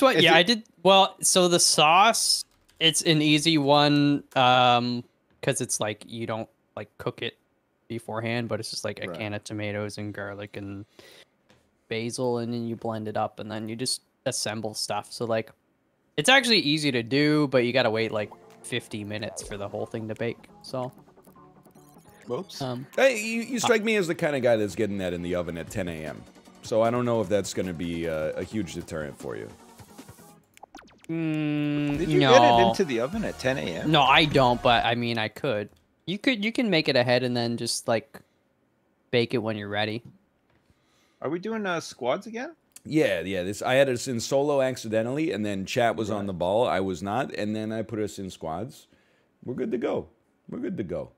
So what, Is yeah, it- I did. Well, so the sauce, it's an easy one, um, because it's like you don't like cook it beforehand, but it's just like a Right. can of tomatoes and garlic and basil, and then you blend it up, and then you just assemble stuff. So like, it's actually easy to do, but you gotta wait like 50 minutes for the whole thing to bake. So, Whoops. um, Hey, you, you strike me as the kind of guy that's getting that in the oven at 10 a.m. So I don't know if that's going to be uh, a huge deterrent for you. Mm, Did you no. get it into the oven at 10 a.m.? No, I don't, but I mean, I could. You could. You can make it ahead and then just like bake it when you're ready. Are we doing uh, squads again? Yeah, yeah. This I had us in solo accidentally, and then chat was on the ball. I was not, and then I put us in squads. We're good to go. We're good to go.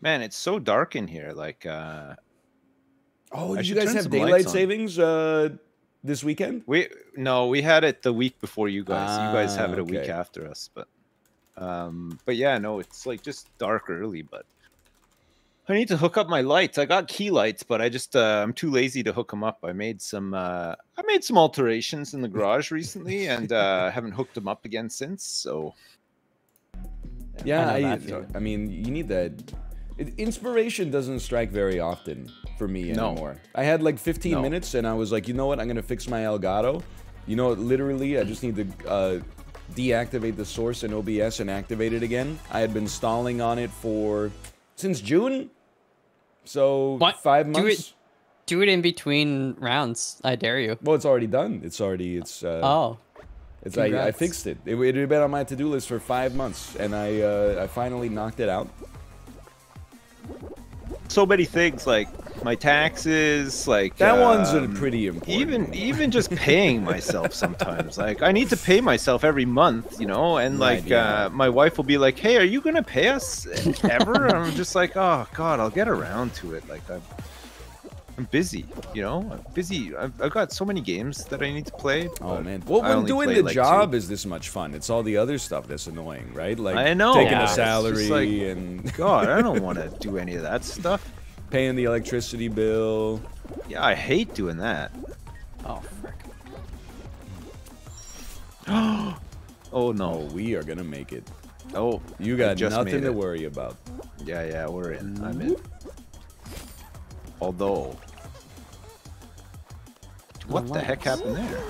Man, it's so dark in here. Like, uh, Oh, did you guys have daylight savings uh, this weekend? we no, we had it the week before you guys. you guys have Ah, it a week after us, but um, but yeah, no, it's like just dark early. But I need to hook up my lights. I got key lights, but I just uh, I'm too lazy to hook them up. I made some uh, I made some alterations in the garage recently, and uh, haven't hooked them up again since. So Yeah, I I. I mean, you need that. Inspiration doesn't strike very often for me No. anymore. I had like 15 No. minutes, and I was like, you know what? I'm gonna fix my Elgato. You know, literally, I just need to uh, deactivate the source in OBS and activate it again. I had been stalling on it for since June, so What? five Do it- months. Do it in between rounds. I dare you. Well, it's already done. It's already it's. Uh, Oh, It's I, I fixed it. It, it had been on my to-do list for five months, and I uh, I finally knocked it out. So many things like my taxes, like That one's a um, pretty important. even one. even just paying myself sometimes like i need to pay myself every month you know and Right, like yeah. uh, my wife will be like hey are you gonna pay us ever i'm just like oh god i'll get around to it like i'm i'm busy you know i'm busy i've, I've got so many games that i need to play Oh man! Well, when doing the like, two. job is this much fun? It's all the other stuff that's annoying, right? Like I know, taking yeah. a salary like- and god i don't want to do any of that stuff paying the electricity bill. yeah i hate doing that oh, frick. oh Oh, no oh, we are gonna make it. oh You got just nothing to worry about. Yeah, yeah, we're in. I'm in. Although, what the heck happened there?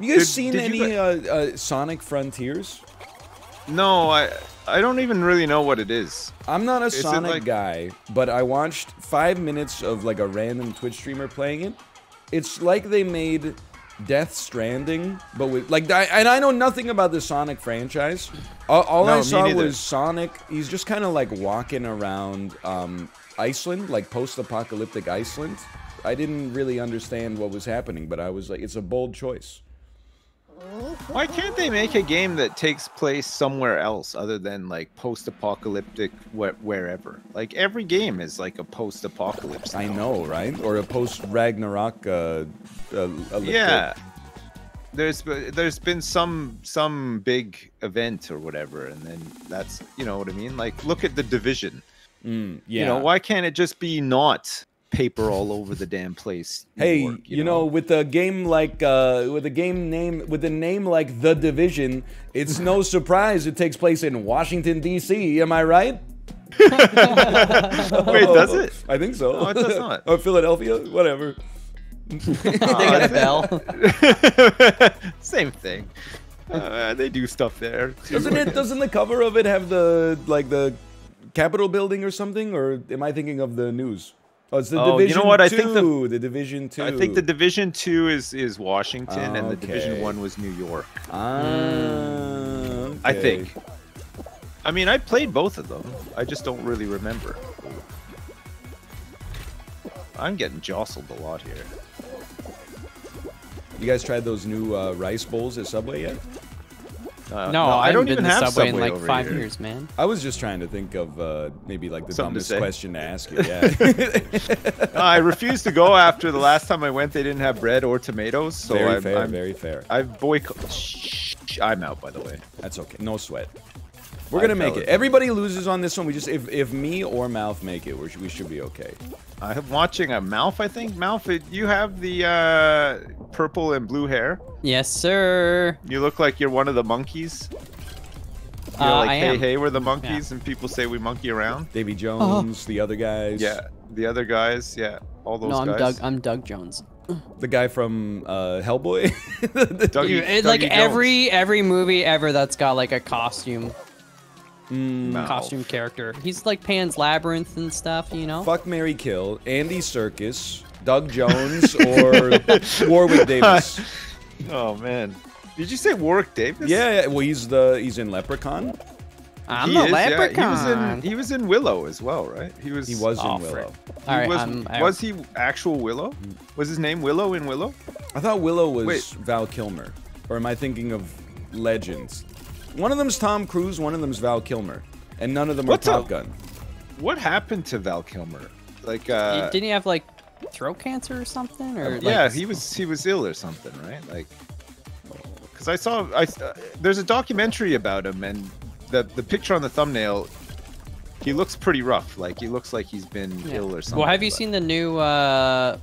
You guys Did- seen did you any uh, uh, Sonic Frontiers? No, I I don't even really know what it is. I'm not a Is Sonic like- guy, but I watched five minutes of like a random Twitch streamer playing it. It's like they made Death Stranding, but with like, I, and I know nothing about the Sonic franchise. All, all No, I saw was Sonic. He's just kind of like walking around um, Iceland, like post-apocalyptic Iceland. I didn't really understand what was happening, but I was like, it's a bold choice. Why can't they make a game that takes place somewhere else other than like post-apocalyptic wh- wherever? Like every game is like a post-apocalypse. I know, right? Or a post-Ragnarok. Uh, uh, Yeah. There's there's been some some big event or whatever, and then that's you know what I mean. Like look at the division. Mm, yeah. You know, why can't it just be not paper all over the damn place? Hey, York, you, know? with a game like uh, with a game name with a name like The Division, it's no surprise it takes place in Washington D.C. Am I right? Wait, does it? I think so. No, it does not. or Philadelphia, whatever. they got a bell. Same thing. Uh, they do stuff there. Too. Doesn't it? Doesn't the cover of it have the like the Capitol building or something? Or am I thinking of the news? Oh, it's the Oh, you know Division what? I Two. think the- the Division Two. I think the Division Two is is Washington, and the Division One was New York. Ah, I think. I mean, I played both of them. I just don't really remember. I'm getting jostled a lot here. You guys tried those new uh, rice bowls at Subway yet? Uh, No, I, I don't haven't even been to have Subway, Subway, in like five here. years, man. I was just trying to think of uh, maybe like the Something dumbest say. question to ask you. Yeah. No, I refuse to go after the last time I went. They didn't have bread or tomatoes, so very I'm, fair. I'm, very fair. I've boycott. Shh, I'm out, by the way. That's okay. No sweat. We're gonna make it. Everybody loses on this one. We just if if me or Malf make it, we should, we should be okay. I'm watching a Malf. I think Malf. You have the uh, purple and blue hair. Yes, sir. You look like you're one of the monkeys. You know, Uh, like I hey am. hey, we're the monkeys, and people say we monkey around. Davy Jones, the other guys. Yeah, the other guys. Yeah, all those No, I'm guys. Doug. I'm Doug Jones. The guy from uh, Hellboy. Dougie- Dude, it's like Jones. every every movie ever that's got like a costume Mm, Malf. costume character. He's like Pan's Labyrinth and stuff, you know. fuck Mary Kill, Andy Serkis, Doug Jones, or Warwick Davis. Oh man, did you say Warwick Davis? Yeah, yeah, well he's the he's in Leprechaun. I'm he the is, yeah. leprechaun. He was in he was in Willow as well, right? He was. He was Oh, in frick. Willow. he All right, was, I'm, was he actual Willow? Was his name Willow in Willow? I thought Willow was Wait. Val Kilmer, or am I thinking of Legends? One of them's Tom Cruise, one of them's Val Kilmer, and none of them What's are a- Top Gun. What happened to Val Kilmer? Like, uh, Didn't he have like throat cancer or something? Or like, yeah, he was he was ill or something, right? Like, because I saw I uh, there's a documentary about him, and the the picture on the thumbnail, he looks pretty rough. Like he looks like he's been Yeah. ill or something. Well, have you but- seen the new uh,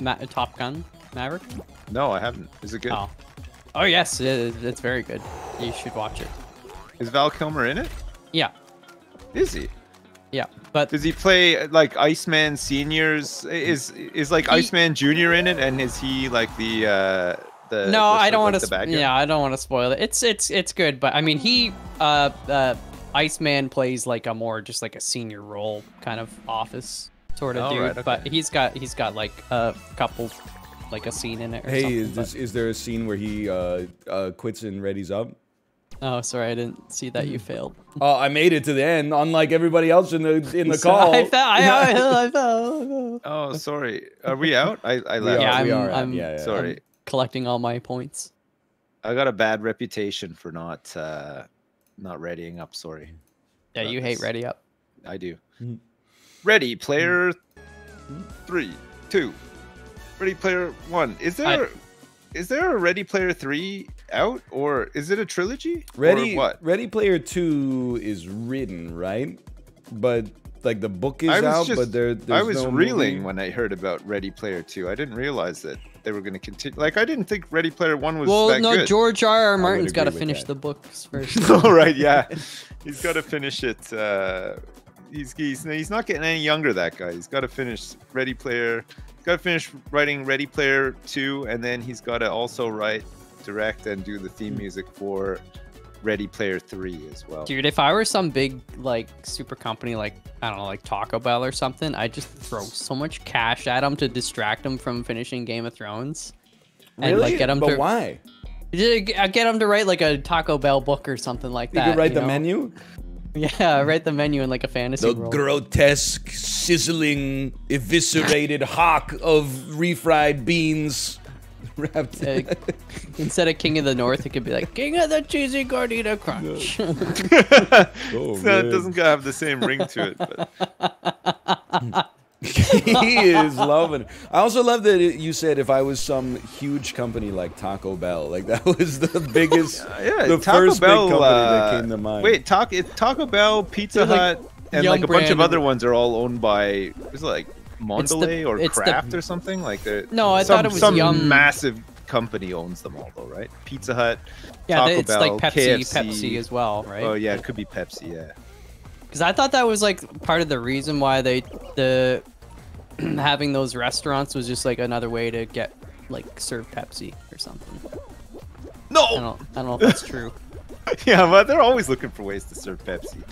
Ma- Top Gun Maverick? No, I haven't. Is it good? Oh, oh yes, it's very good. You should watch it. Is Val Kilmer in it? Yeah, Is he? yeah, but Does he play like Iceman Seniors? Is is like He- Iceman Junior in it? And is he like the uh the? no, the I don't want like, to. the bad guy? yeah, I don't want to spoil it. It's it's it's good, but I mean, he uh uh Iceman plays like a more just like a senior role kind of office sort of Oh, dude. right, But he's got he's got like a couple like a scene in it. Or Hey, something, is, this, is there a scene where he uh, uh, quits and readies up? Oh, sorry, I didn't see that you Hmm. failed. Oh, I made it to the end, unlike everybody else in the in the So call. I fell. I, I, I fell. Oh, sorry. Are we out? I I left. Yeah, we I'm- are. out. I'm- yeah, yeah. Sorry. I'm collecting all my points. I got a bad reputation for not uh not readying up. Sorry, Yeah, Got you hate ready up. I do. Mhm. Ready player three, two. Ready player one. Is there is there a Ready Player three out or is it a trilogy? Ready Or what? Ready Player Two is written, right? But like the book is out, just but there I was no reeling movie. when I heard about Ready Player two. I didn't realize that they were going to continue. Like I didn't think Ready Player one was Well, that no, good. George R. R. Martin's got to finish that. the books first. All right, yeah, he's got to finish it. Uh, he's, he's he's not getting any younger. That guy. He's got to finish Ready Player. Got to finish writing Ready Player Two, and then he's got to also write, direct, and do the theme hmm. music for Ready Player Three as well. Dude, if I were some big like super company like I don't know, like Taco Bell or something, I'd just throw so much cash at him to distract him from finishing Game of Thrones. And Really? like get him but to why? Uh, get him to write like a Taco Bell book or something like that. You that. could write the know? menu. Yeah, write the menu in like a fantasy The world. grotesque, sizzling, eviscerated hawk of refried beans. Wrapped. Uh, instead of King of the North, it could be like King of the Cheesy Gordita Crunch. Oh, So it doesn't have the same ring to it. But he is loving it. I also love that it- you said if I was some huge company like Taco Bell, like that was the biggest, yeah, the Taco first Bell. big company uh, that came to mind. Wait, Taco it- Taco Bell, Pizza They're like Hut, and like a bunch of of- other ones are all owned by is it like the- Mondelez or it's the- Kraft or something like they're No, I some, thought it was some Yum. massive company owns them all though, right? Pizza Hut. yeah, Taco it's Bell, like Pepsi, KFC. Pepsi as well, right? Oh yeah, it could be Pepsi. Yeah. Because I thought that was like part of the reason why they the having those restaurants was just like another way to get like serve Pepsi or something. No, I No. don't I don't know if that's true. yeah, but they're always looking for ways to serve Pepsi.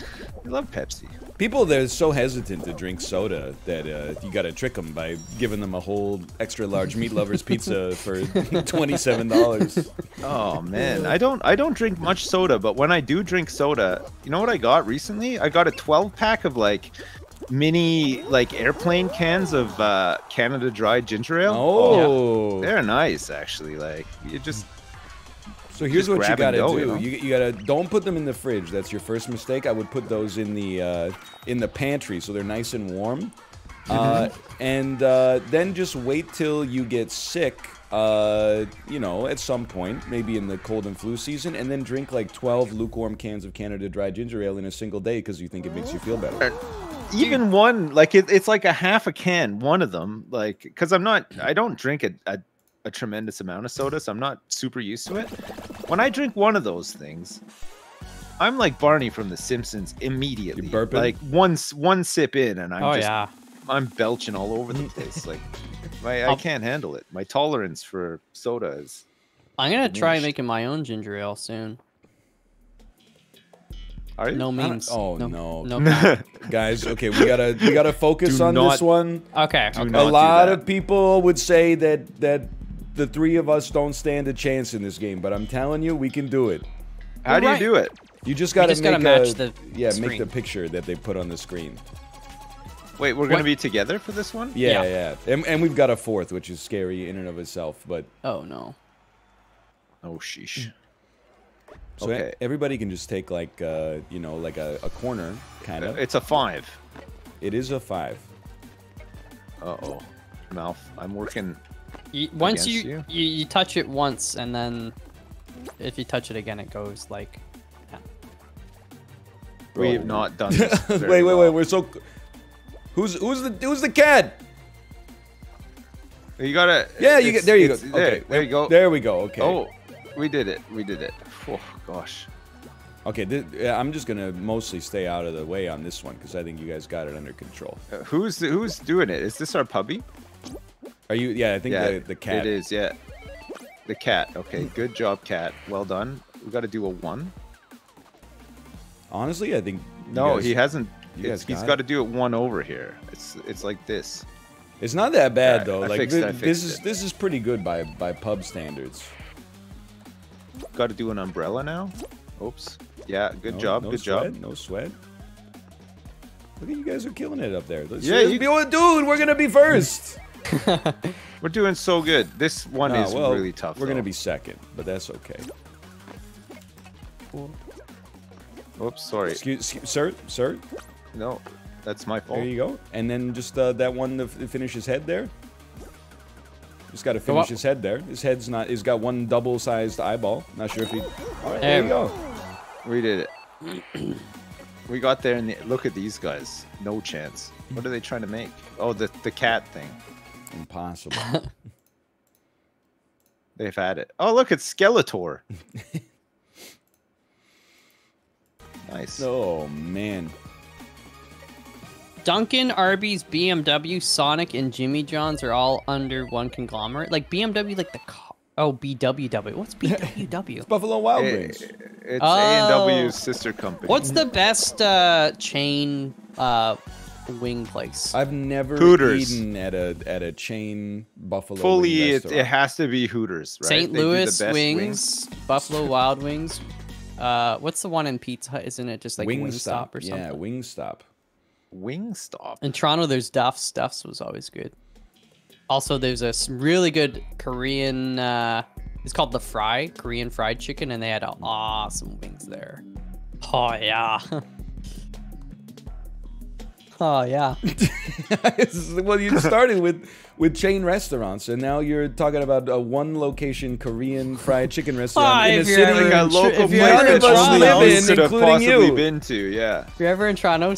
I love Pepsi. People they're so hesitant to drink soda that uh, you got to trick them by giving them a whole extra large meat lovers pizza for twenty seven dollars. Oh man, I don't I don't drink much soda, but when I do drink soda, you know what I got recently? I got a 12 pack of like mini like airplane cans of uh Canada Dry ginger ale. Oh, They're nice actually. Like you just So here's Just what you gotta and go, do. you know? You, you gotta don't put them in the fridge. That's your first mistake. I would put those in the uh, in the pantry so they're nice and warm. Uh, Mm-hmm. and uh, then just wait till you get sick uh, you know, at some point, maybe in the cold and flu season, and then drink like 12 lukewarm cans of Canada Dry Ginger Ale in a single day because you think it makes you feel better. Even one, like it, it's like a half a can, one of them, like because I'm not, I don't drink a, a, a tremendous amount of soda, so I'm not super used to it. When I drink one of those things, I'm like Barney from The Simpsons immediately. burping? Like one s- one sip in, and I'm oh just yeah. I'm belching all over the place. Like my, I can't handle it. My tolerance for soda is. I'm gonna try making my own ginger ale soon. Are you? No don't- memes. oh, no. no. No. Guys, okay, we gotta we gotta focus Do on this one. okay. Do okay. a lot of people would say that that the three of us don't stand a chance in this game, but I'm telling you, we can do it. How You're do you do it? You just gotta just make gotta match a, the yeah, make the picture that they put on the screen. Wait, we're gonna What? be together for this one? Yeah, Yeah. yeah, And, and we've got a fourth, which is scary in and of itself. But Oh no. Oh sheesh. So Okay. everybody can just take like uh, you know like a, a corner kind of. It's a five. It is a five. Uh oh. Malf. I'm working. You, once you, you? you you touch it once, and then if you touch it again, it goes like. We have not done this. wait, very wait, wait. well. We're so. Who's who's the who's the cat? You gotta. Yeah, you get there. You go. it's- There, Okay, there you go. There we go. Okay. Oh, we did it. We did it. Oh gosh. Okay. Th- I'm just gonna mostly stay out of the way on this one because I think you guys got it under control. Uh, who's who's doing it? Is this our puppy? Are you? Yeah, I think yeah, the the cat. It is. Yeah. The cat. Okay. Good job, cat. Well done. We got to do a one. Honestly, I think. No, guys- he hasn't. guys he's got got it? to do it one over here. It's it's like this. It's not that bad I- though. I like fixed I this is it. this is pretty good by by pub standards. Got to do an umbrella now. Oops. Yeah. Good No- job. no good sweat, job. No sweat. Look at you guys are killing it up there. Let's- Yeah, you- be- dude, we're gonna be first. We're doing so good. This one No, is well, really tough. We're gonna be second, but that's okay. Oops. Sorry. Excuse, excuse sir, sir. No, that's my fault. There you go. And then just uh, that one to f- finish his head there. Just got to finish up. his head there. His head's not. He's got one double-sized eyeball. Not sure if he. All right, there There you we go. We did it. we got there, and the, look at these guys. No chance. What are they trying to make? Oh, the the cat thing. Impossible. They've had it. Oh, look, it's Skeletor. nice. oh man. Dunkin', Arby's, BMW, Sonic, and Jimmy John's are all under one conglomerate. Like BMW, like the car. Oh, BWW. What's BWW? Buffalo Wild Wings. It's Oh. A and W's sister company. What's the best uh, chain uh, wing place? I've never Hooters. eaten at a at a chain Buffalo fully? wing It, it has to be Hooters, right? St. They the Louis best wings, Buffalo Wild Wings. Uh, what's the one in Pizza Hut? Isn't it just like Wingstop or something? Yeah, Wingstop. Wingstop. In Toronto, there's Duff. Stuffs was always good. Also, there's a really good Korean. Uh, it's called the Fry Korean fried chicken, and they had awesome wings there. Oh yeah. oh yeah. well, you started with with chain restaurants, and now you're talking about a one location Korean fried chicken restaurant Ah, in a if you're city ever like a in Tr- local if you're place in that Toronto, only live in, could have including possibly you. been to. Yeah. if you're ever in Toronto,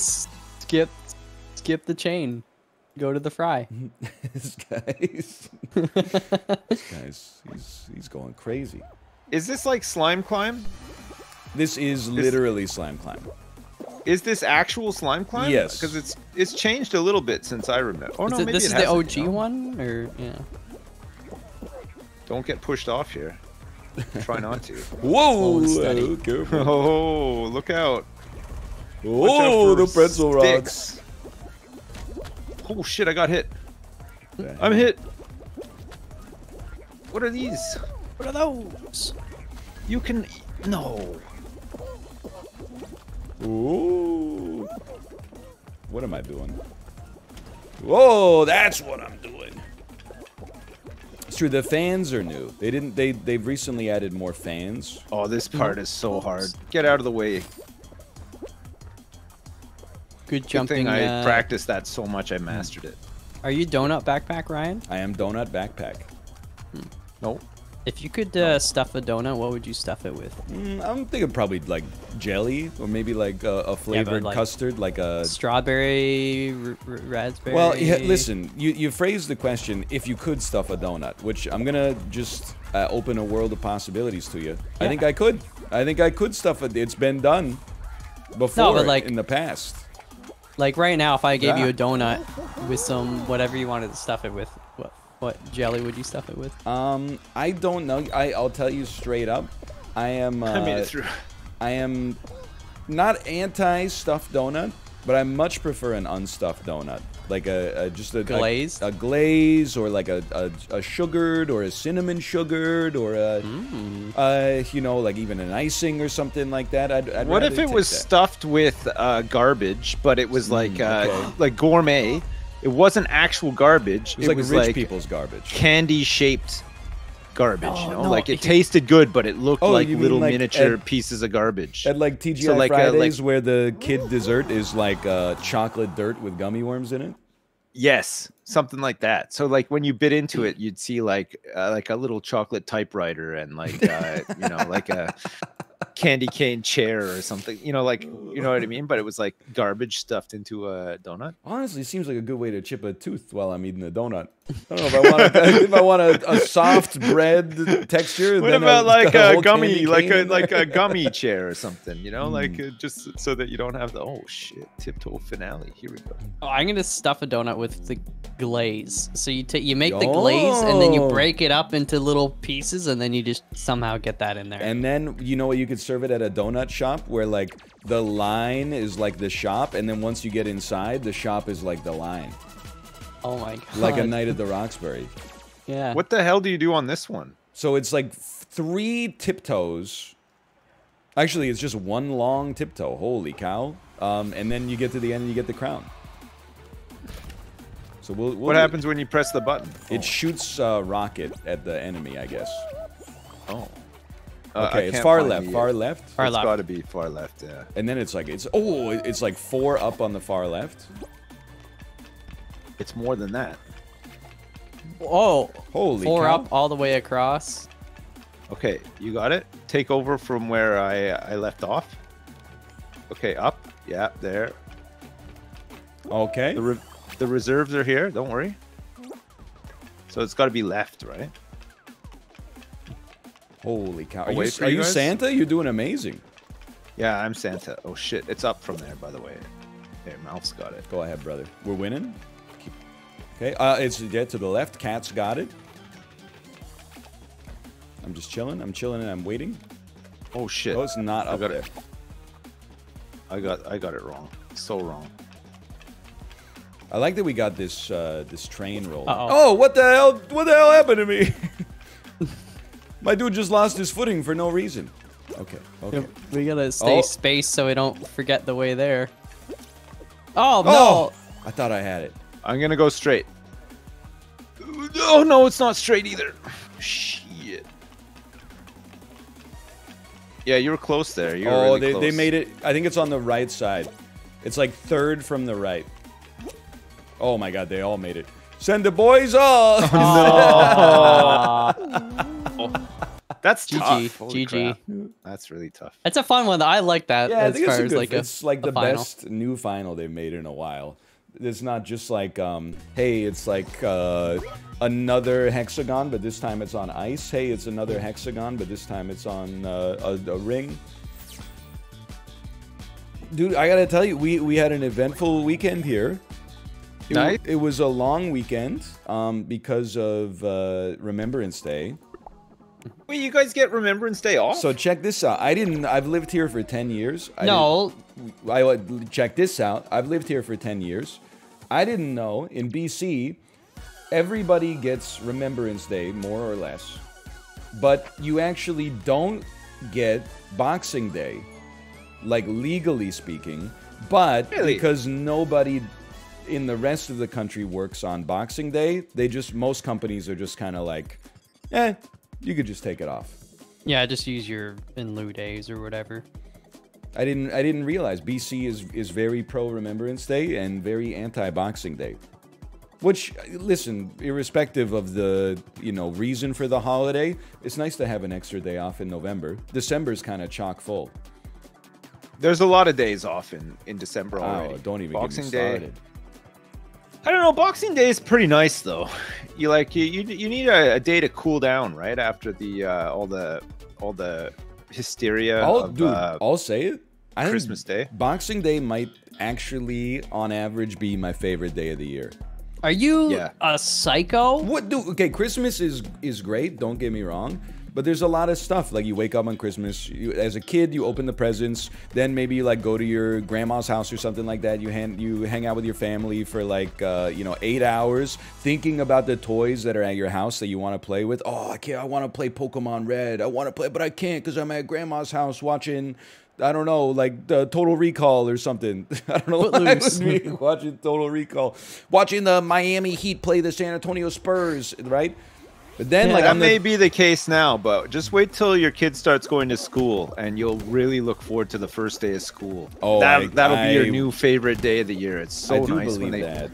skip skip the chain. Go to the Fry. this guy's this guy's he's he's going crazy. Is this like slime climb? This is literally slime climb. Is this actual slime climb? Yes. Because it's it's changed a little bit since I remember. Oh Is no, it- maybe this it is the OG you know? one, or yeah. Don't get pushed off here. Try not to. Whoa! and steady. oh. Oh, look out! Oh, the pretzel rods. Oh shit! I got hit. I'm hit. What are these? What are those? You can no. Ooh. What am I doing? Whoa, that's what I'm doing. It's true. The fans are new. They didn't. They they've recently added more fans. Oh, this part is so hard. Get out of the way. Good Good thing I uh, practiced that so much I mastered it. Are you donut backpack, Ryan? I am donut backpack. No. If you could uh, stuff a donut, what would you stuff it with? Mm, I'm thinking probably like jelly or maybe like a, a flavored like- custard, like a. Strawberry, raspberry. Well, yeah, listen, you, you phrased the question if you could stuff a donut, which I'm gonna just uh, open a world of possibilities to you. I think I could. I think I could stuff it. It's been done before like- in the past. Like right now, if I gave you a donut with some whatever you wanted to stuff it with, what what jelly would you stuff it with? Um, I don't know. I, I'll tell you straight up. I am. Uh, I made it through. I am not anti stuffed donut, but I much prefer an unstuffed donut, like a, a just a a- a, glaze, or like a, a, a sugared, or a cinnamon sugared, or a, Mm. uh, you know, like even an icing or something like that. I'd, I'd What if it was that. stuffed with uh, garbage, but it was like Mm, uh, like gourmet? It wasn't actual garbage. It was like was rich like people's garbage. candy shaped garbage. Oh, you know, no, like it tasted good, but it looked Oh, like little like miniature at- pieces of garbage. At like TGI So, like, uh, like- Fridays, where the kid dessert is like uh, chocolate dirt with gummy worms in it. Yes, something like that. So like when you bit into it, you'd see like uh, like a little chocolate typewriter and like uh, you know like a candy cane chair or something. You know, like you know what I mean. But it was like garbage stuffed into a donut. Honestly, seems like a good way to chip a tooth while I'm eating a donut. I don't know if I want a, if I want a, a soft bread texture. What then about a, like a a gummy, like a like a gummy chair or something? You know, like Mm. uh, just so that you don't have the oh shit tiptoe finale. Here we go. Oh, I'm gonna stuff a donut with the glaze. So you take you make the glaze and then you Oh. break it up into little pieces and then you just somehow get that in there. And then you know what you could serve it at a donut shop where like the line is like the shop, and then once you get inside, the shop is like the line, oh my god. like a night at the Roxbury. Yeah. What the hell do you do on this one? So it's like three tiptoes. Actually, it's just one long tiptoe. Holy cow! Um, and then you get to the end and you get the crown. So we'll. we'll What do- happens when you press the button? It shoots uh, rocket at the enemy, I guess. Oh. Uh, Okay, it's far left. the- Far left. Far it's left. got to be far left. Yeah. And then it's like it's oh, it's like four up on the far left. It's more than that. Oh, Holy four cow. up all the way across. Okay, you got it. Take over from where I I left off. Okay, up. Yeah, there. Okay. The re- the reserves are here. Don't worry. So it's got to be left, right? Holy cow. Are you, are you you? Santa? You're doing amazing. Yeah, I'm Santa. Oh shit, it's up from there, by the way. There, Malf's got it. Go ahead, brother. We're winning. Okay. Uh, it's yeah to the left. Cat's got it. I'm just chilling. I'm chilling and I'm waiting. Oh shit. Oh, it's not I got there. it. I got I got it wrong. So wrong. I like that we got this uh, this train rolling. Uh-oh. Oh, what the hell? What the hell happened to me? My dude just lost his footing for no reason. Okay. Okay. We gotta stay Oh. spaced so we don't forget the way there. Oh, Oh, no! I thought I had it. I'm gonna go straight. Oh no, it's not straight either. Shit. Yeah, you were close there. You were oh, really they, close. they made it. I think it's on the right side. It's like third from the right. Oh my god, they all made it. Send the boys all. That's GG, tough. Holy GG. crap. That's really tough. It's a fun one. I like that yeah, I think far it's a good. like a, it's like a the final. best new final they've made in a while. It's not just like, um, hey, it's like uh, another hexagon, but this time it's on ice. Hey, it's another hexagon, but this time it's on uh, a, a ring. Dude, I gotta tell you, we, we had an eventful weekend here. It, w- Nice. it was a long weekend um, because of uh, Remembrance Day. Wait, you guys get Remembrance Day off? So check this out. I didn't. I've lived here for ten years. I No, didn't- I check this out. I've lived here for ten years. I didn't know in BC, everybody gets Remembrance Day more or less, but you actually don't get Boxing Day, like legally speaking. But Really? because nobody in the rest of the country works on Boxing Day, they just most companies are just kind of like, eh, you could just take it off. yeah, just use your in lieu days or whatever. I didn't I didn't realize BC is is very pro Remembrance Day and very anti Boxing Day. Which, listen, irrespective of the you know reason for the holiday, it's nice to have an extra day off in November. December's kind of chock full. There's a lot of days off in in December already. Oh, don't even Boxing get me Day. Started. I don't know. Boxing Day is pretty nice though. You like you you, you need a, a day to cool down right after the uh, all the all the hysteria I'll, of dude, uh, I'll say it. I Christmas Day. Boxing Day might actually, on average, be my favorite day of the year. Are you Yeah. a psycho? What do? Okay, Christmas is is great. Don't get me wrong, but there's a lot of stuff. Like you wake up on Christmas. You, as a kid, you open the presents. Then maybe you like go to your grandma's house or something like that. You hand you hang out with your family for like uh, you know eight hours, thinking about the toys that are at your house that you want to play with. Oh, I can't. I want to play Pokemon Red. I want to play, but I can't because I'm at grandma's house watching. I don't know, like the Total Recall or something. I don't know I Footloose. would be watching Total Recall, watching the Miami Heat play the San Antonio Spurs, right? But then, Yeah, like, that on the, may be the case now, but just wait till your kid starts going to school, and you'll really look forward to the first day of school. Oh, that, I- that'll be your new favorite day of the year. It's so nice when they that.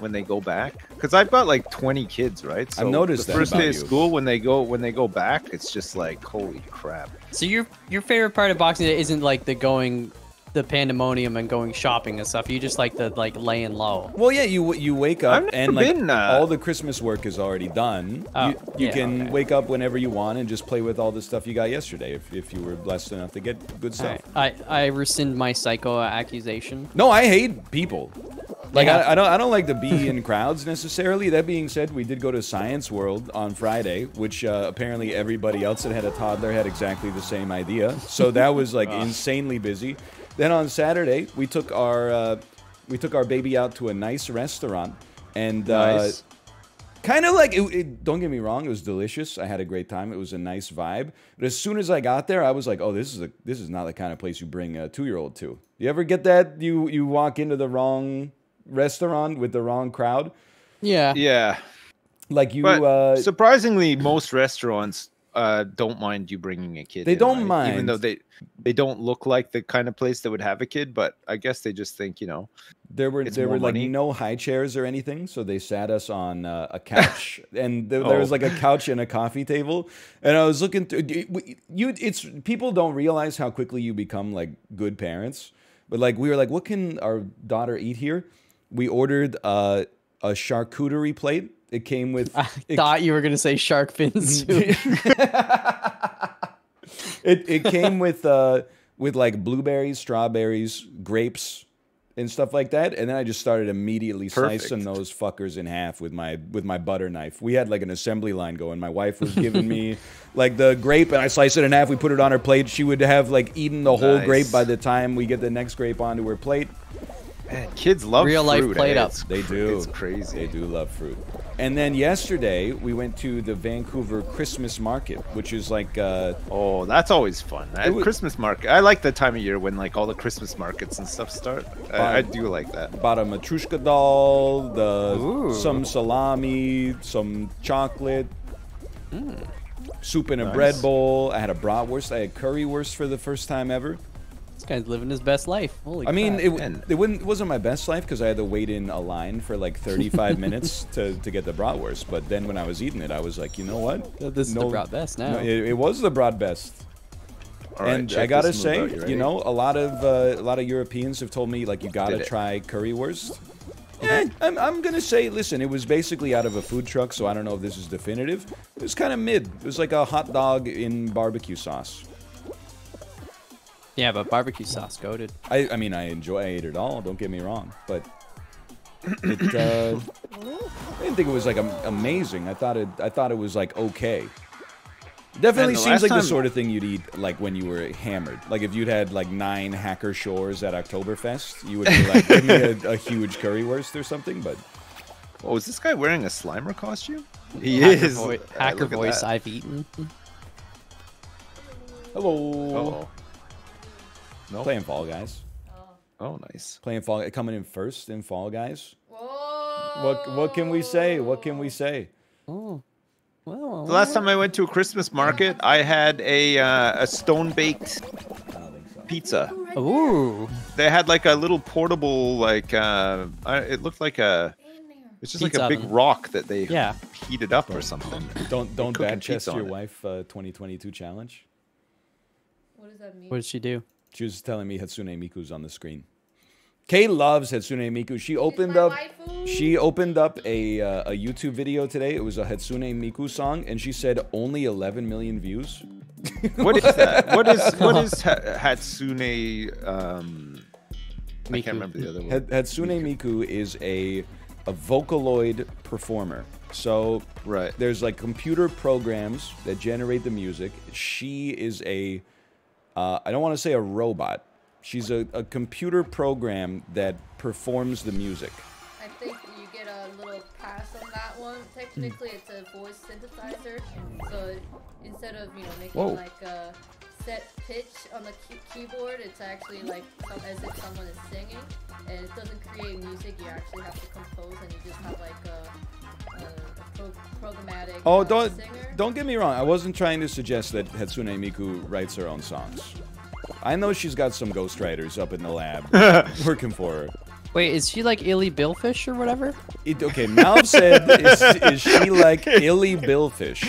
when they go back. Because I've got like 20 kids, right? So noticed the that first about day of you. school when they go when they go back, it's just like holy crap. So your your favorite part of Boxing Day isn't like the going, the pandemonium and going shopping and stuff. You just like the like laying low. Well, yeah, you you wake up and like been, uh, all the Christmas work is already done. Oh, you you yeah, can okay. wake up whenever you want and just play with all the stuff you got yesterday if, if you were blessed enough to get good stuff. Alright, I I rescind my psycho accusation. No, I hate people. Like Yeah. I, I don't I don't like to be in crowds necessarily. That being said, we did go to Science World on Friday, which uh, apparently everybody else that had a toddler had exactly the same idea. So that was like insanely busy. Then on Saturday, we took our uh, we took our baby out to a nice restaurant and uh, Nice. kind of like it, it, don't get me wrong it was delicious. I had a great time. It was a nice vibe. But as soon as i got there i was like oh this is a this is not the kind of place you bring a two-year-old to. You ever get that? You you walk into the wrong restaurant with the wrong crowd? Yeah. Yeah, like you but uh surprisingly, most restaurants uh, don't mind you bringing a kid. They in, don't right? even though they they don't look like the kind of place that would have a kid. But I guess they just think you know. there were there were like no high chairs or anything so they sat us on uh, a couch and there, there was Oh. like a couch and a coffee table and i was looking through you it's people don't realize how quickly you become like good parents but like we were like what can our daughter eat here we ordered uh, a charcuterie plate it came with I it, thought you were gonna say shark fin soup. it, it came with uh with like blueberries strawberries grapes and stuff like that and then i just started immediately slicing those fuckers in half with my with my butter knife. We had like an assembly line going. My wife was giving me like the grape and i sliced it in half. We put it on her plate. She would have like eaten the whole Nice. grape by the time we get the next grape onto her plate Man, kids love Real life fruit, plate eh? up. It's they do It's crazy. they do love fruit and then yesterday we went to the vancouver christmas market which is like uh Oh, that's always fun. At wa- Christmas market. I like the time of year when like all the Christmas markets and stuff start. I, I do like that. bought a matryoshka doll, the Ooh. some salami, some chocolate, soup in a Nice. bread bowl. I had a bratwurst. I had currywurst for the first time ever. This guy's living his best life. Holy I mean, crap. it, it, wouldn't, it wasn't my best life because I had to wait in a line for like 35 minutes to, to get the bratwurst. But then when I was eating it, I was like, you know what? this is the brat best now. No, it, it was the broad best. All right, and check I gotta say, out. you, ready? know, a lot of uh, a lot of Europeans have told me like you gotta try currywurst. Eh, I'm, I'm gonna say, listen, it was basically out of a food truck, so I don't know if this is definitive. It was kind of mid. It was like a hot dog in barbecue sauce. Yeah, but barbecue sauce goaded. I, I mean, I enjoy, I ate it all. Don't get me wrong, but it, uh, I didn't think it was like amazing. I thought it, I thought it was like okay. Definitely seems last like the sort of thing you'd eat like when you were hammered. Like if you'd had like nine hacker shores at Oktoberfest, you would be like, give me a, a huge currywurst or something. But Oh, is this guy wearing a Slimer costume? He Hacker, is. voi- Uh, hacker look at voice. I've eaten. hello, Oh. No. playing Fall Guys, Oh, nice. playing Fall, coming in first in Fall Guys. Whoa. What what can we say? What can we say? Oh, well. The last time I went to a Christmas market, I had a uh, a stone baked pizza. Ooh. They had like a little portable, like uh, it looked like a It's just like Pizza a big oven. rock that they Yeah. heated up or something. Don't don't bad chest your it. wife uh, 2022 challenge. What does that mean? What did she do? She was telling me Hatsune Miku's on the screen. Kay loves Hatsune Miku. She opened up. waifu. She opened up a uh, a YouTube video today. It was a Hatsune Miku song, and she said only 11 million views. What is that? What is what is ha- Hatsune? Um, I can't remember the other one. Ha- Hatsune Miku is a a Vocaloid performer. So Right. there's like computer programs that generate the music. She is a uh, I don't want to say a robot. She's a, a computer program that performs the music. I think you get a little pass on that one. Technically, it's a voice synthesizer. So instead of you know making Whoa. like a set pitch on the key- keyboard, it's actually like some, as if someone is singing, and it doesn't create music. You actually have to compose, and you just have like a, a, a pro- programmatic. Oh, uh, don't singer. don't get me wrong. I wasn't trying to suggest that Hatsune Miku writes her own songs. I know she's got some ghostwriters up in the lab working for her. Wait, is she like Illy Billfish or whatever? It, okay, Mal said, is, is she like Illy Billfish?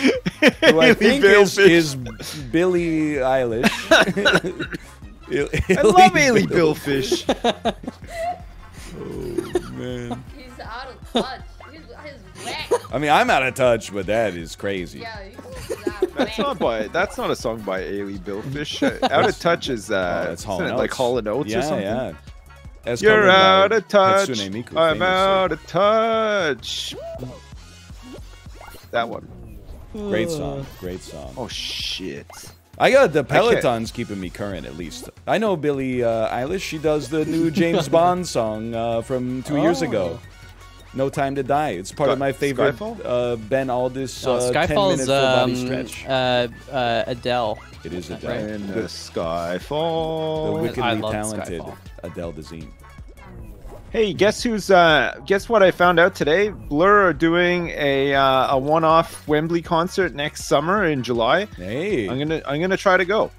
Who I Illy think is, Billfish. is Billie Eilish. I love Ailey Billfish. Oh, man. He's out of touch. He's, he's whack. I mean, I'm out of touch, but that is crazy. Yeah, he's out of That's not by. That's not a song by Ailey Billfish. Out of touch is uh, Oh, that's Hall isn't it like Hall and Oates yeah, or something. Yeah, As You're out of touch. Hatsune Miku, I'm famously. out of touch. That one. Great song. Great song. Oh shit. I got the Peloton's keeping me current at least. I know Billie uh, Eilish. She does the new James Bond song uh, from two years ago. No Time to Die. It's part of my favorite Skyfall? uh, Ben Alldis No, uh, 10 minute Skyfall's full body um, stretch. uh, uh, Adele. it is Adele. right. In The, the sky the fall. wickedly I love talented Skyfall. Adele Dazeem. Hey, guess who's? Uh, guess what I found out today? Blur are doing a uh, a one-off Wembley concert next summer in July. Hey, I'm gonna I'm gonna try to go.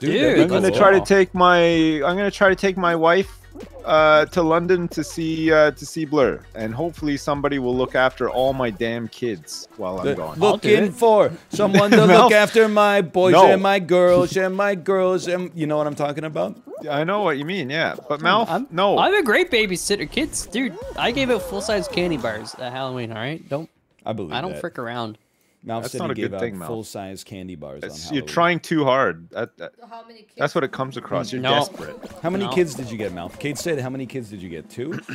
dude, Dude, I'm gonna cool. try to take my I'm gonna try to take my wife uh, to London to see uh, to see Blur, and hopefully somebody will look after all my damn kids while I'm The- gone. looking for someone to Mel- look after my boys No. and my girls and my girls and you know what I'm talking about? I know what you mean, yeah. But Malf, I'm, no. I'm a great babysitter. Kids, dude, I gave out full size candy bars at Halloween. All right, don't I believe I don't that. frick around. Malf That's said not he a gave good out thing, full-size candy bars It's- on you're trying too hard. That, that- How many kids? that's what it comes across. You're No. desperate. How many No. kids did you get, Malf? Kate said, how many kids did you get? Two?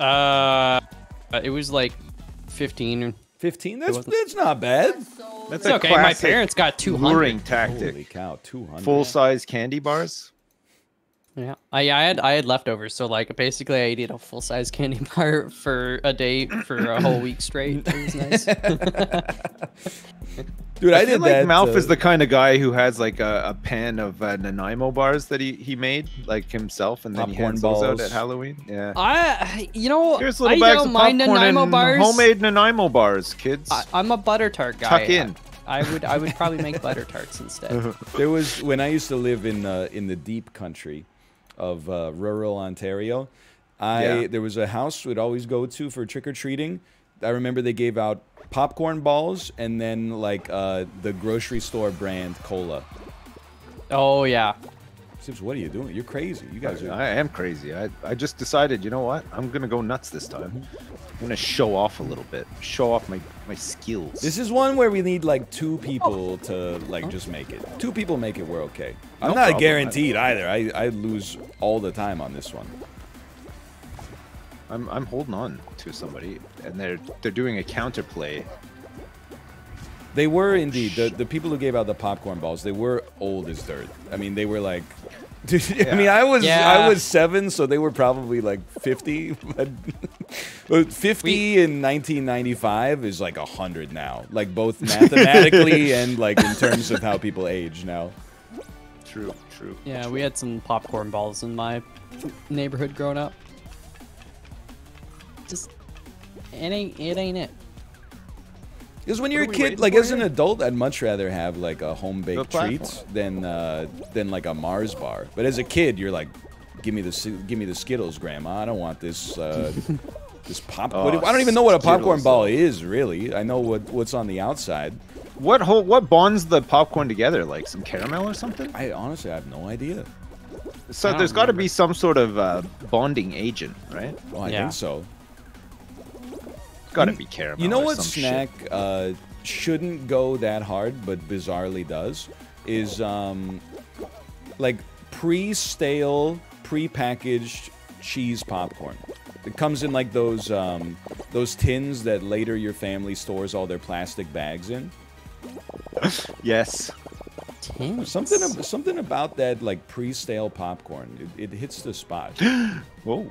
Uh, it was like 15. 15? That's, wasn't- that's not bad. So That's a okay. My parents got 200. Luring Holy cow, 200. Full size candy bars. Yeah, I, I had I had leftovers, so like basically I ate a full size candy bar for a day for a whole week straight. It was nice. Dude, I, I, feel did like that. Malf uh, is the kind of guy who has like a, a pan of uh, Nanaimo bars that he, he made like himself, and then he Popcorn hands those out balls. at Halloween. Yeah. I, you know, Here's I little bags don't of mind popcorn Nanaimo and bars. homemade Nanaimo bars, kids. I, I'm a butter tart guy. Tuck in. I, I would I would probably make butter tarts instead. There was when I used to live in uh, in the deep country of uh, rural Ontario. I Yeah. there was a house we'd always go to for trick or treating. I remember they gave out popcorn balls and then like uh, the grocery store brand cola. Oh yeah, Sips, what are you doing? You're crazy. You guys are. I am crazy. I, I just decided, you know what? I'm gonna go nuts this time. I'm gonna show off a little bit. Show off my, my skills. This is one where we need like two people to like just make it. Two people make it, we're okay. I'm No not problem. guaranteed either. I, I lose all the time on this one. I'm I'm holding on to somebody, and they're they're doing a counterplay. They were oh, indeed the the people who gave out the popcorn balls. They were old as dirt. I mean, they were like. I mean, I was I was seven, so they were probably like fifty. But, but fifty We- in nineteen ninety five is like hundred now, like both mathematically and like in terms of how people age now. True, true. yeah. We had some popcorn balls in my neighborhood growing up. Just it ain't it ain't it. Because when you're a kid, like for as an adult, I'd much rather have like a home baked treat than uh, than like a Mars bar. But as a kid, you're like, give me the give me the Skittles, Grandma. I don't want this uh, This pop. Oh, I don't even know what a popcorn Skittles, ball though. is really. I know what what's on the outside. What whole what bonds the popcorn together? Like some caramel or something? I honestly I have no idea. So there's got to be some sort of uh, bonding agent, right? Oh, I Yeah. think so. Got to You- be caramel. You know or what some snack shit. uh, shouldn't go that hard, but bizarrely does, is um, like pre-stale, pre-packaged cheese popcorn. It comes in like those um, those tins that later your family stores all their plastic bags in. Yes. Tins. Something something about that like pre-stale popcorn. It, it hits the spot. Whoa.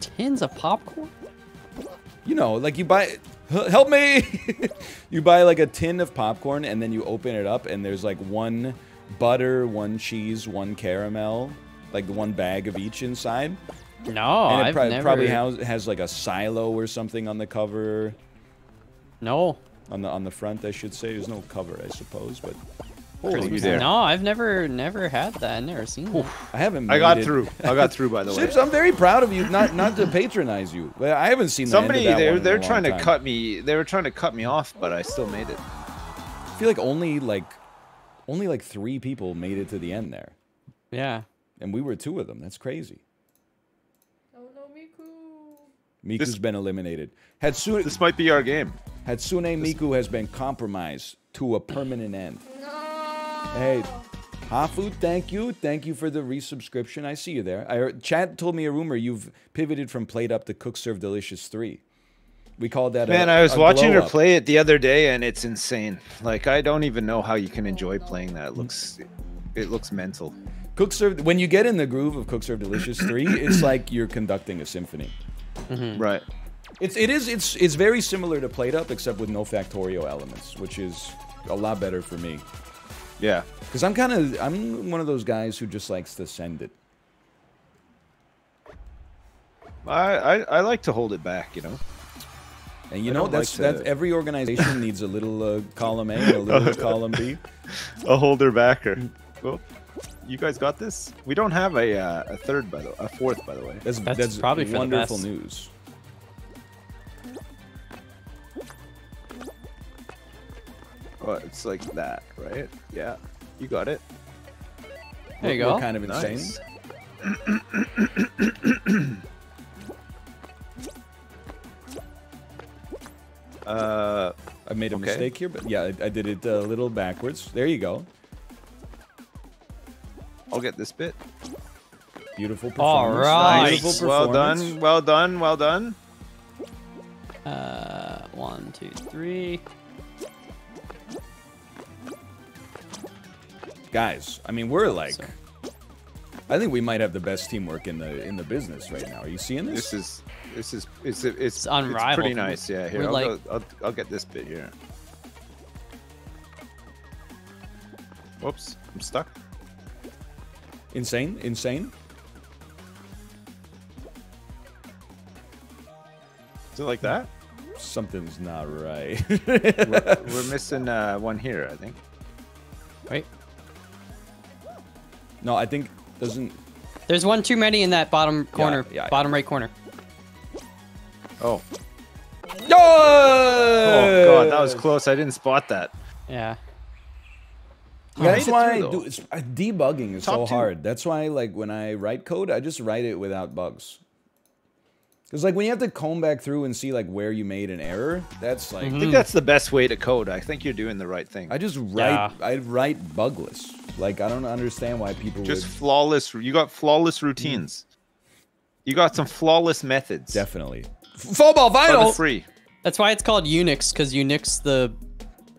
Tins of popcorn. You know, like you buy, help me. you buy like a tin of popcorn and then you open it up and there's like one butter, one cheese, one caramel, like the one bag of each inside. No, and it I've prob- never. probably has, has like a silo or something on the cover. No. On the on the front, I should say. There's no cover, I suppose, but Holy Holy there. No, I've never, never had that. I've never seen that. I haven't. I got it- through. I got through by the way. Sips, I'm very proud of you. Not not to patronize you, but I haven't seen the end of Somebody they're one in a they're long trying to time. cut me. They were trying to cut me off, but I still made it. I feel like only like only like three people made it to the end there, Yeah. and we were two of them. That's crazy. Oh no, Miku. Miku's This- been eliminated. Hatsune, This might be our game. Hatsune Miku has been compromised to a permanent end. No. Hey, Hafu, thank you. Thank you for the resubscription. I see you there. I heard, Chad told me a rumor you've pivoted from Plate Up to Cook Serve Delicious 3. We called that Man, a, I was watching her up. play it the other day, and it's insane. Like I don't even know how you can enjoy playing that. It looks, it looks mental. Cook Serve, when you get in the groove of Cook Serve Delicious 3, it's like you're conducting a symphony. Mm-hmm. Right. It's it is it's it's very similar to Plate Up except with no factorial elements, which is a lot better for me. Yeah. Because I'm kind of I'm one of those guys who just likes to send it. I, I I like to hold it back. You know. And you I know don't like that's that every organization needs a little uh, column A and a little column B. A holder backer. Well, you guys got this. We don't have a uh, a third by the a fourth by the way. That's That's that's, probably for the wonderful best. news. Oh, it's like that, right? Yeah. You got it. There you We're go. kind of insane. Nice. Uh, I made a Okay. mistake here, but yeah, I, I did it a little backwards. There you go. I'll get this bit. Beautiful All performance. right. Beautiful Well done. Well done. Well done. Uh, one, two, three. Guys, I mean, we're like, So- I think we might have the best teamwork in the in the business right now. Are you seeing this? This is this is it's it's, it's, unrivaled. pretty nice. Yeah. Here, I'll, like- go, I'll I'll get this bit here. Whoops, I'm stuck. insane, insane. Is it like that? Something's not right. we're, we're missing uh, one here, I think. Wait. No, I think doesn't. There's one too many in that bottom corner. yeah. Bottom right corner. Oh. Oh, Oh god, that was close. I didn't spot that. Yeah. That's why through, do, it's, uh, debugging is Top so two. hard. That's why, like, when I write code, I just write it without bugs. Because, like, when you have to comb back through and see, like, where you made an error, that's like, I think mm-hmm. that's the best way to code. I think you're doing the right thing. I just write, Yeah. I write bugless. Like, I don't understand why people Just would. flawless. You got flawless mm. routines. You got some flawless methods. Definitely. Full ball But free. That's why it's called Unix, because you nix the,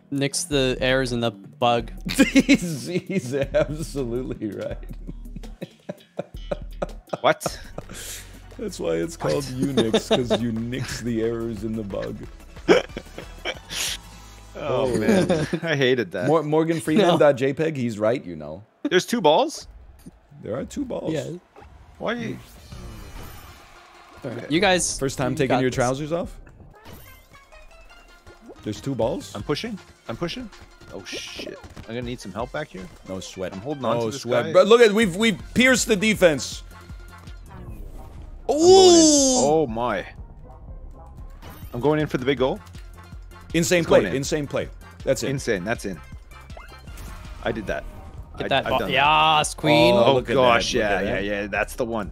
nix the errors in the bug. he's, he's absolutely right. What? That's why it's called Unix, because you nix the errors in the bug. Oh, oh man, I hated that. Mor- Morgan Freeman.jpg, he's right, you know. There's two balls. There are two balls. Yeah. Why? You... You guys. First time you taking your this. trousers off? There's two balls? I'm pushing. I'm pushing. Oh shit! I'm gonna need some help back here. No sweat. I'm holding on no to this sweat. guy. But look at we've we've pierced the defense. Oh my! I'm going in for the big goal. Insane It's going play. in. Insane play. That's it. Insane. That's in. I did that. Get I, that I've ball. done that. Queen. Oh, Oh, look at gosh, that, look yeah, at yeah, yeah. That's the one.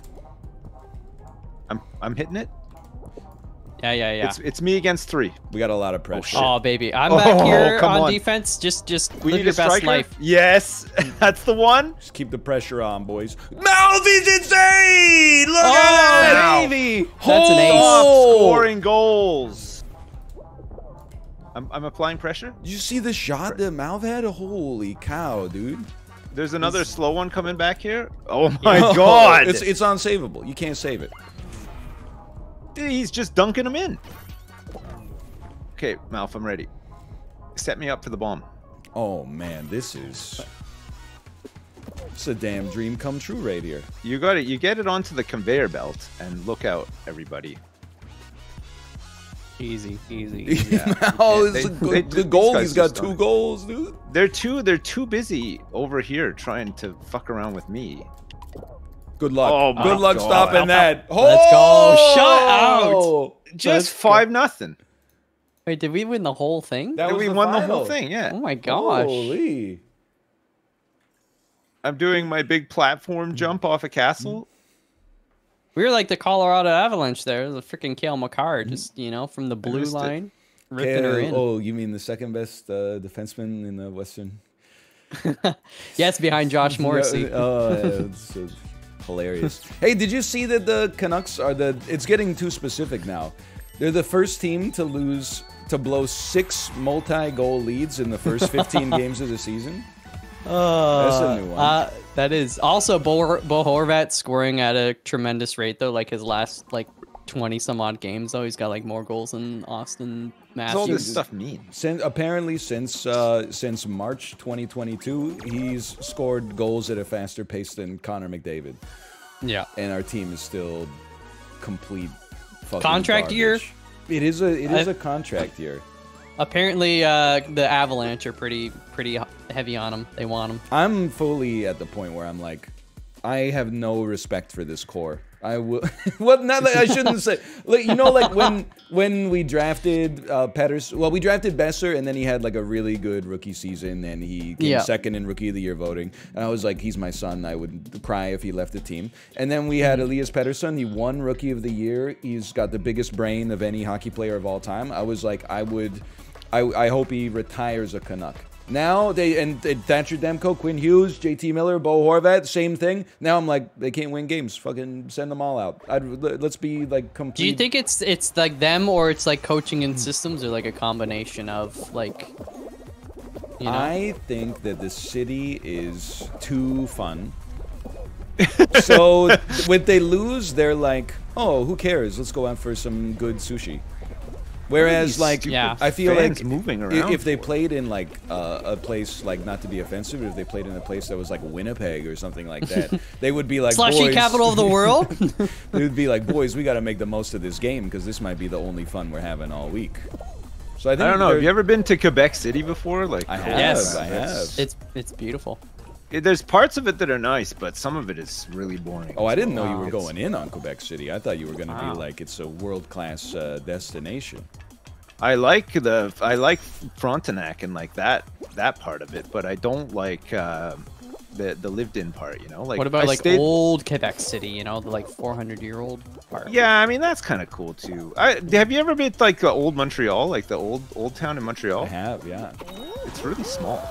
I'm I'm hitting it. Yeah, yeah, yeah. It's it's me against three. We got a lot of oh, pressure. shit. Oh baby, I'm Oh, back here come on, on. defense. Just, just We live need your a best striker. life. Yes, hmm. that's the one. Just keep the pressure on, boys. Malvy's insane! Look Oh, at that! baby! That's an ace. Stop Oh! scoring goals. I'm I'm applying pressure. You see the shot that Malf had? Holy cow, dude. There's another slow one coming back here. Oh my Oh, god! It's, it's unsavable. You can't save it. He's just dunking them in. Okay, Malf, I'm ready. Set me up for the bomb. Oh, man. This is... It's a damn dream come true right here. You got it. You get it onto the conveyor belt, and look out, everybody. Easy, easy. easy. Yeah, oh, they- it's they- good, they, the goal. He's got two don't- goals, dude. They're too. They're too busy over here trying to fuck around with me. Good luck. Oh Good luck God. stopping that. Let's go. Shut out. Just Let's go. five nothing. Wait, did we win the whole thing? That we the won the whole thing. Yeah. oh my gosh. Holy. I'm doing my big platform jump off a castle. We were like the Colorado Avalanche there. The freaking Cale Makar, just, you know, from the blue missed it. line, ripping her in. Oh, you mean the second best uh, defenseman in the Western? yes, behind Josh Morrissey. oh, yeah, it's, uh, hilarious. hey, did you see that the Canucks are the? It's getting too specific now. They're the first team to lose to blow six multi-goal leads in the first 15 games of the season. That's a new one. Uh, that is also Bo, Bo Horvat scoring at a tremendous rate though. Like his last like twenty some odd games though, he's got like more goals than Auston What's all this stuff mean? Since apparently since uh, since March 2022, he's scored goals at a faster pace than Connor McDavid, Yeah, and our team is still complete fucking Contract year? It is a it is I- a contract year. apparently uh, the Avalanche are pretty pretty heavy on him. They want him. I'm fully at the point where I'm like, I have no respect for this core. I will. what? Not that I shouldn't say. Like you know, like when when we drafted uh, Peters. Well, we drafted Boeser, and then he had like a really good rookie season, and he came Yeah. second in rookie of the year voting. And I was like, he's my son. I would cry if he left the team. And then we had Elias Pettersson. He won rookie of the year. He's got the biggest brain of any hockey player of all time. I was like, I would. I, I hope he retires a Canuck. Now they and, and Thatcher Demko, Quinn Hughes, JT Miller, Bo Horvat, same thing. Now I'm like they can't win games. Fucking send them all out. I'd, let's be like complete. Do you think it's it's like them or it's like coaching and systems or like a combination of like? You know? I think that the city is too fun. so when they lose, they're like, "Oh, who cares? Let's go out for some good sushi." Whereas, like, Yeah. I feel fans like moving around if they played in like uh, a place like not to be offensive, if they played in a place that was like Winnipeg or something like that, they would be like Slushy boys, capital of the world. they would be like, boys, we got to make the most of this game because this might be the only fun we're having all week. So I think I don't know. Have you ever been to Quebec City before? Like, I have. Yes. I have. it's it's beautiful. It- there's parts of it that are nice, but some of it is really boring. Oh, I didn't well. know you were going in on Quebec City. I thought you were going to Wow. be like it's a world class uh, destination. I like the I like Frontenac and like that that part of it, but I don't like uh, the the lived in part. You know, like what about I like stayed- old Quebec City? You know, the like 400 year old part. Yeah, I mean that's kind of cool too. I, have you ever been to, like the old Montreal, like the old old town in Montreal? I have, yeah. It's really small.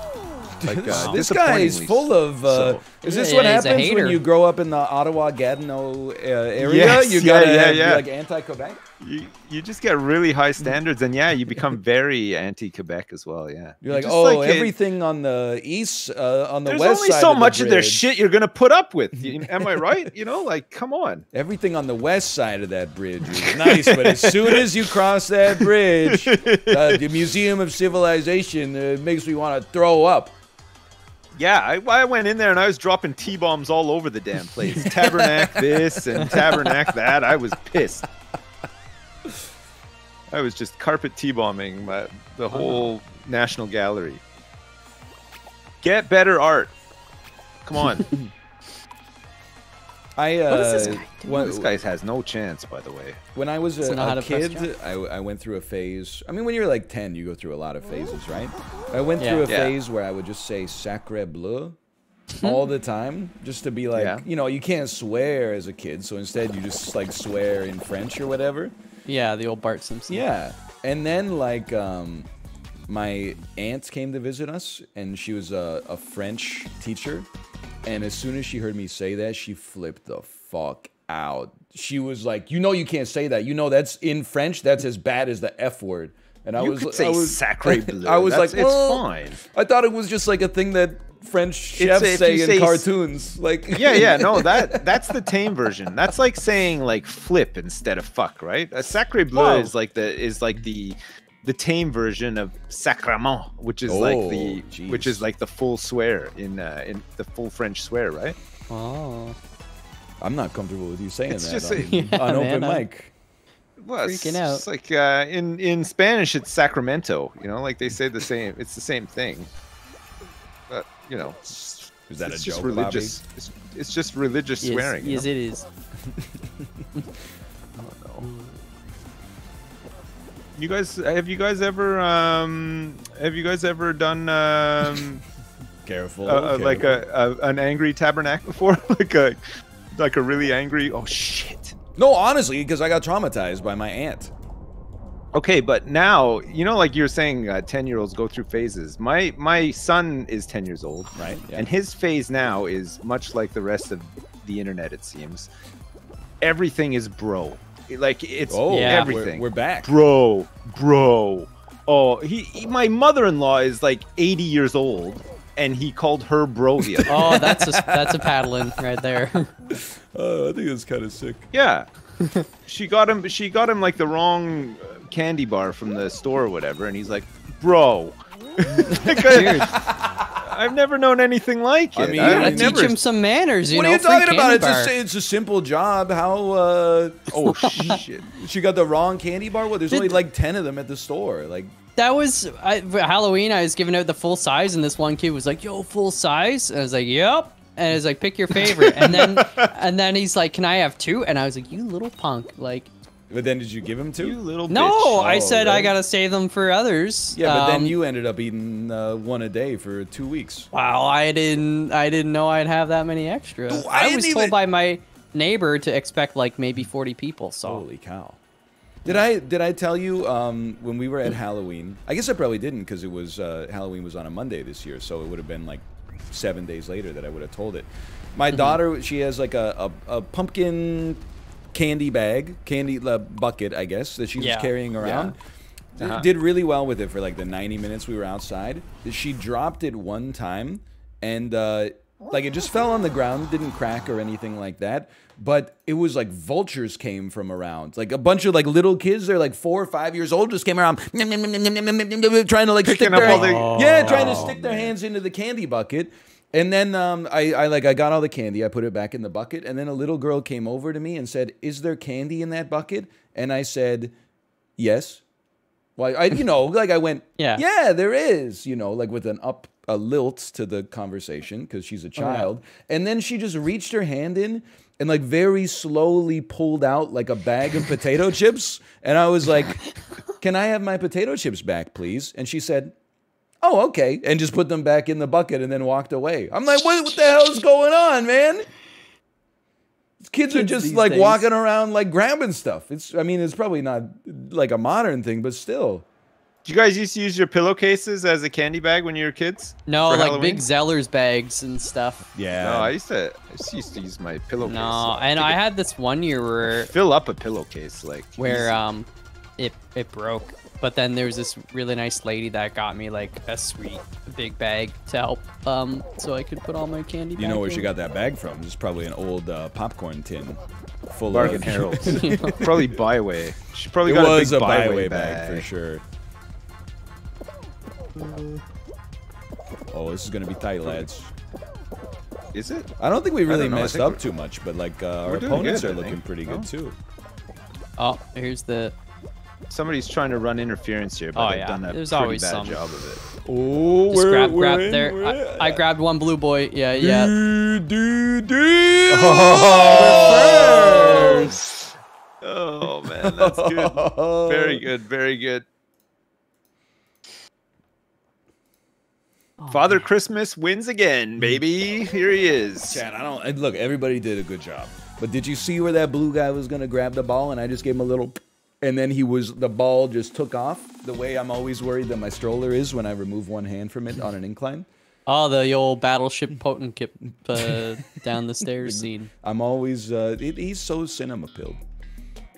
Like uh, this guy is full of. Uh, so. is this Yeah, what yeah, happens when you grow up in the Ottawa Gatineau uh, area? Yes, you yeah, gotta yeah, have- be, yeah. like anti-Quebec. You, you just get really high standards, and yeah, you become very anti-Quebec as well. Yeah, You're like, oh, it- everything on the east, uh, on the There's west only side so of the much of their shit you're gonna put up with. You- Am I right? You know, like, come on. Everything on the west side of that bridge is nice, but as soon as you cross that bridge, uh, the Museum of Civilization uh, makes me want to throw up. Yeah, I, I went in there and I was dropping T bombs all over the damn place. Tabernac this and Tabernac that. I was pissed. I was just carpet T bombing the uh-huh. whole National Gallery. Get better art. Come on. I uh, What is this guy doing? when- This guy has no chance, by the way. when I was a, Doesn't know how a kid. I, I went through a phase. I mean, when you're like 10, you go through a lot of phases, right? I went Yeah. through a Yeah. phase where I would just say sacre bleu all the time, just to be like, Yeah. you know, you can't swear as a kid, so instead you just like swear in French or whatever. Yeah, the old Bart Simpson. Yeah. And then like um my aunt came to visit us and she was a, a French teacher. And as soon as she heard me say that, she flipped the fuck out. She was like, "You know you can't say that. You know that's in French. That's as bad as the F word." And I you was could I was, sacre bleu. I was That's- like, it's "Well, fine. I thought it was just like a thing that French chefs say in say cartoons. Like Yeah, yeah, no, that that's the tame version. That's like saying like flip instead of fuck, right? A sacre bleu is like the is like the the tame version of sacrament, which is like the Oh, which is like the full swear in uh, in the full French swear, right? Oh. I'm not comfortable with you saying It's that just on, a- Yeah, on open I'm- mic. Well, it's Freaking out. just like uh, in in Spanish, it's Sacramento. You know, like they say the same. It's the same thing. But you know, it's, Is that it's a just joke, religious. It's, it's just religious Yes, swearing. you yes, know? it is. You guys, have you guys ever um have you guys ever done um Careful. uh, uh, like a, a an angry tabernacle before like a like a really angry oh shit No, honestly, because I got traumatized by my aunt. okay but now you know like you're saying uh, 10 year olds go through phases my my son is 10 years old right Yeah. and his phase now is much like the rest of the internet it seems everything is bro like it's Oh, Yeah. everything We're, we're back. bro, bro. Oh, he, he my mother-in-law is like 80 years old, and he called her bro the other. Oh, that's a that's a paddling right there. Oh, I think it's kind of sick. yeah, she got him. She got him like the wrong uh, candy bar from the store or whatever, and he's like, bro. Like, I, have never known anything like it. I mean, I, gotta teach never. him some manners. You what know, are you talking about? It's a, it's a simple job. How, uh, Oh shit! she got the wrong candy bar? Well, there's Did- only like 10 of them at the store. Like, That was I, Halloween. I was giving out the full size, and this one kid was like, "Yo, full size." And I was like, "Yep." And I was like, "Pick your favorite." And then and then he's like, "Can I have two? And I was like, "You little punk!" Like, but then did you give him You little no, bitch. I Oh, said I gotta save them for others. Yeah, but then Um, you ended up eating uh, one a day for two weeks. Wow, I didn't. I didn't know I'd have that many extra. Dude, I I, was even- told by my neighbor to expect like maybe forty people. So Holy cow. Did I did I tell you um, when we were at Halloween? I guess I probably didn't because it was uh, Halloween was on a Monday this year, so it would have been like seven days later that I would have told it. My daughter, she has like a, a, a pumpkin candy bag, candy uh, bucket, I guess, that she's Yeah. carrying around. D- Uh-huh. Did really well with it for like the 90 minutes we were outside. She dropped it one time and uh, like it just fell on the ground, didn't crack or anything like that. But it was like vultures came from around. Like a bunch of like little kids, they're like four or five years old, just came around trying to like stick Picking up their all the- yeah, trying to Oh, stick their hands into the candy bucket. And then um, I, I like I got all the candy. I put it back in the bucket, and then a little girl came over to me and said, "Is there candy in that bucket?" And I said, "Yes." Well, I you know like I went, Yeah. yeah, there is, you know, like with an up a lilt to the conversation because she's a child, and then she just reached her hand in and like very slowly pulled out like a bag of potato chips, and I was like, "Can I have my potato chips back, please?" And she said, oh, okay, and just put them back in the bucket and then walked away. I'm like, what, what the hell is going on, man? These Kids are just like days. walking around like grabbing stuff. It's, I mean, it's probably not like a modern thing, but still. Did you guys used to use your pillowcases as a candy bag when you were kids? no, like Halloween? big Zellers bags and stuff. Yeah. No, I used to. I just used to use my pillowcase. No, and I had this one year where fill up a pillowcase like where easy. um it it broke. But then there was this really nice lady that got me like a sweet big bag to help um so I could put all my candy. you know back where she got that bag from? It's probably an old uh, popcorn tin full Bargain of Harold's. probably Byway. She probably It got was a a big byway Byway bag for sure. Oh, this is gonna be tight, lads. Is it? I don't think we really don't know, I messed up we're- too much, but like uh, our opponents good, are looking think. pretty good Oh. too. Oh, here's the Somebody's trying to run interference here, but Oh, they've yeah. done a There's pretty bad some. job of it. Oh, Just we're, grab, we're grab in, there. we're I. I grabbed one blue boy. Yeah, yeah. Do, do, do. Oh, oh man, that's good. Very good, very good. Oh, Father Christmas wins again, baby. Here he is. Chad, I don't look. Everybody did a good job, but did you see where that blue guy was gonna grab the ball and I just gave him a little, and then he was the ball just took off the way I'm always worried that my stroller is when I remove one hand from it on an incline. Oh, the old battleship Potemkin uh, down the stairs scene. I'm always uh, it, he's so cinema pilled.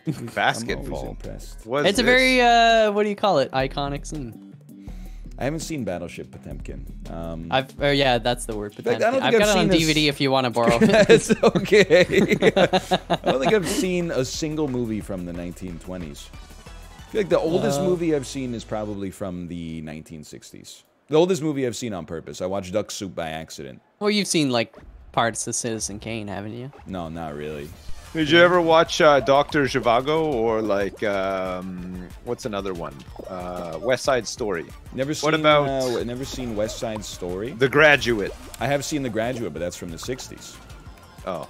I'm always Basketball. impressed. What It's is a very uh, what do you call it? Iconic scene. I haven't seen Battleship Potemkin. Um, I've oh yeah, that's the word. fact, I Potemkin. don't I've think got I've it on DVD if you want to borrow. it. That's okay. I don't think I've seen a single movie from the 1920s. I feel like the oldest Uh, movie I've seen is probably from the 1960s. The oldest movie I've seen on purpose. I watched Duck Soup by accident. well, you've seen like parts of Citizen Kane, haven't you? No, not really. Did you ever watch uh, Doctor Zhivago or like um, what's another one? Uh, West Side Story, Never seen. What about- Uh, never seen West Side Story? The Graduate. I have seen The Graduate, but that's from the 60s. Oh,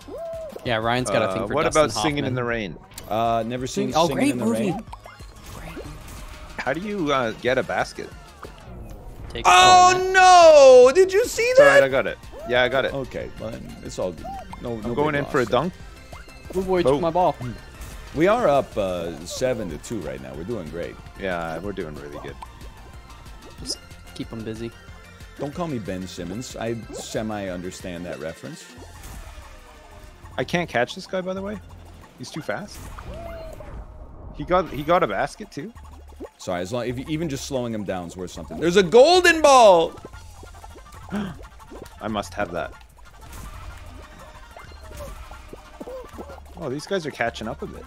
Yeah, Ryan's got a thing uh, for what Dustin about Singing in the Rain? Uh, never seen. Oh, Singing great in the movie. Rain. How do you uh, get a basket? Take- Oh no! Did you see that? all right. I got it. Yeah, I got it. Okay, well, it's all good. No, no I'm going big in for a loss. dunk. Blue boy took my ball. We are up uh, seven to two right now. We're doing great. Yeah, we're doing really good. Just keep them busy. Don't call me Ben Simmons. I semi understand that reference. I can't catch this guy, by the way. He's too fast. He got he got a basket too. Sorry, as long if even just slowing him down is worth something. There's a golden ball. I must have that. Oh, these guys are catching up a bit.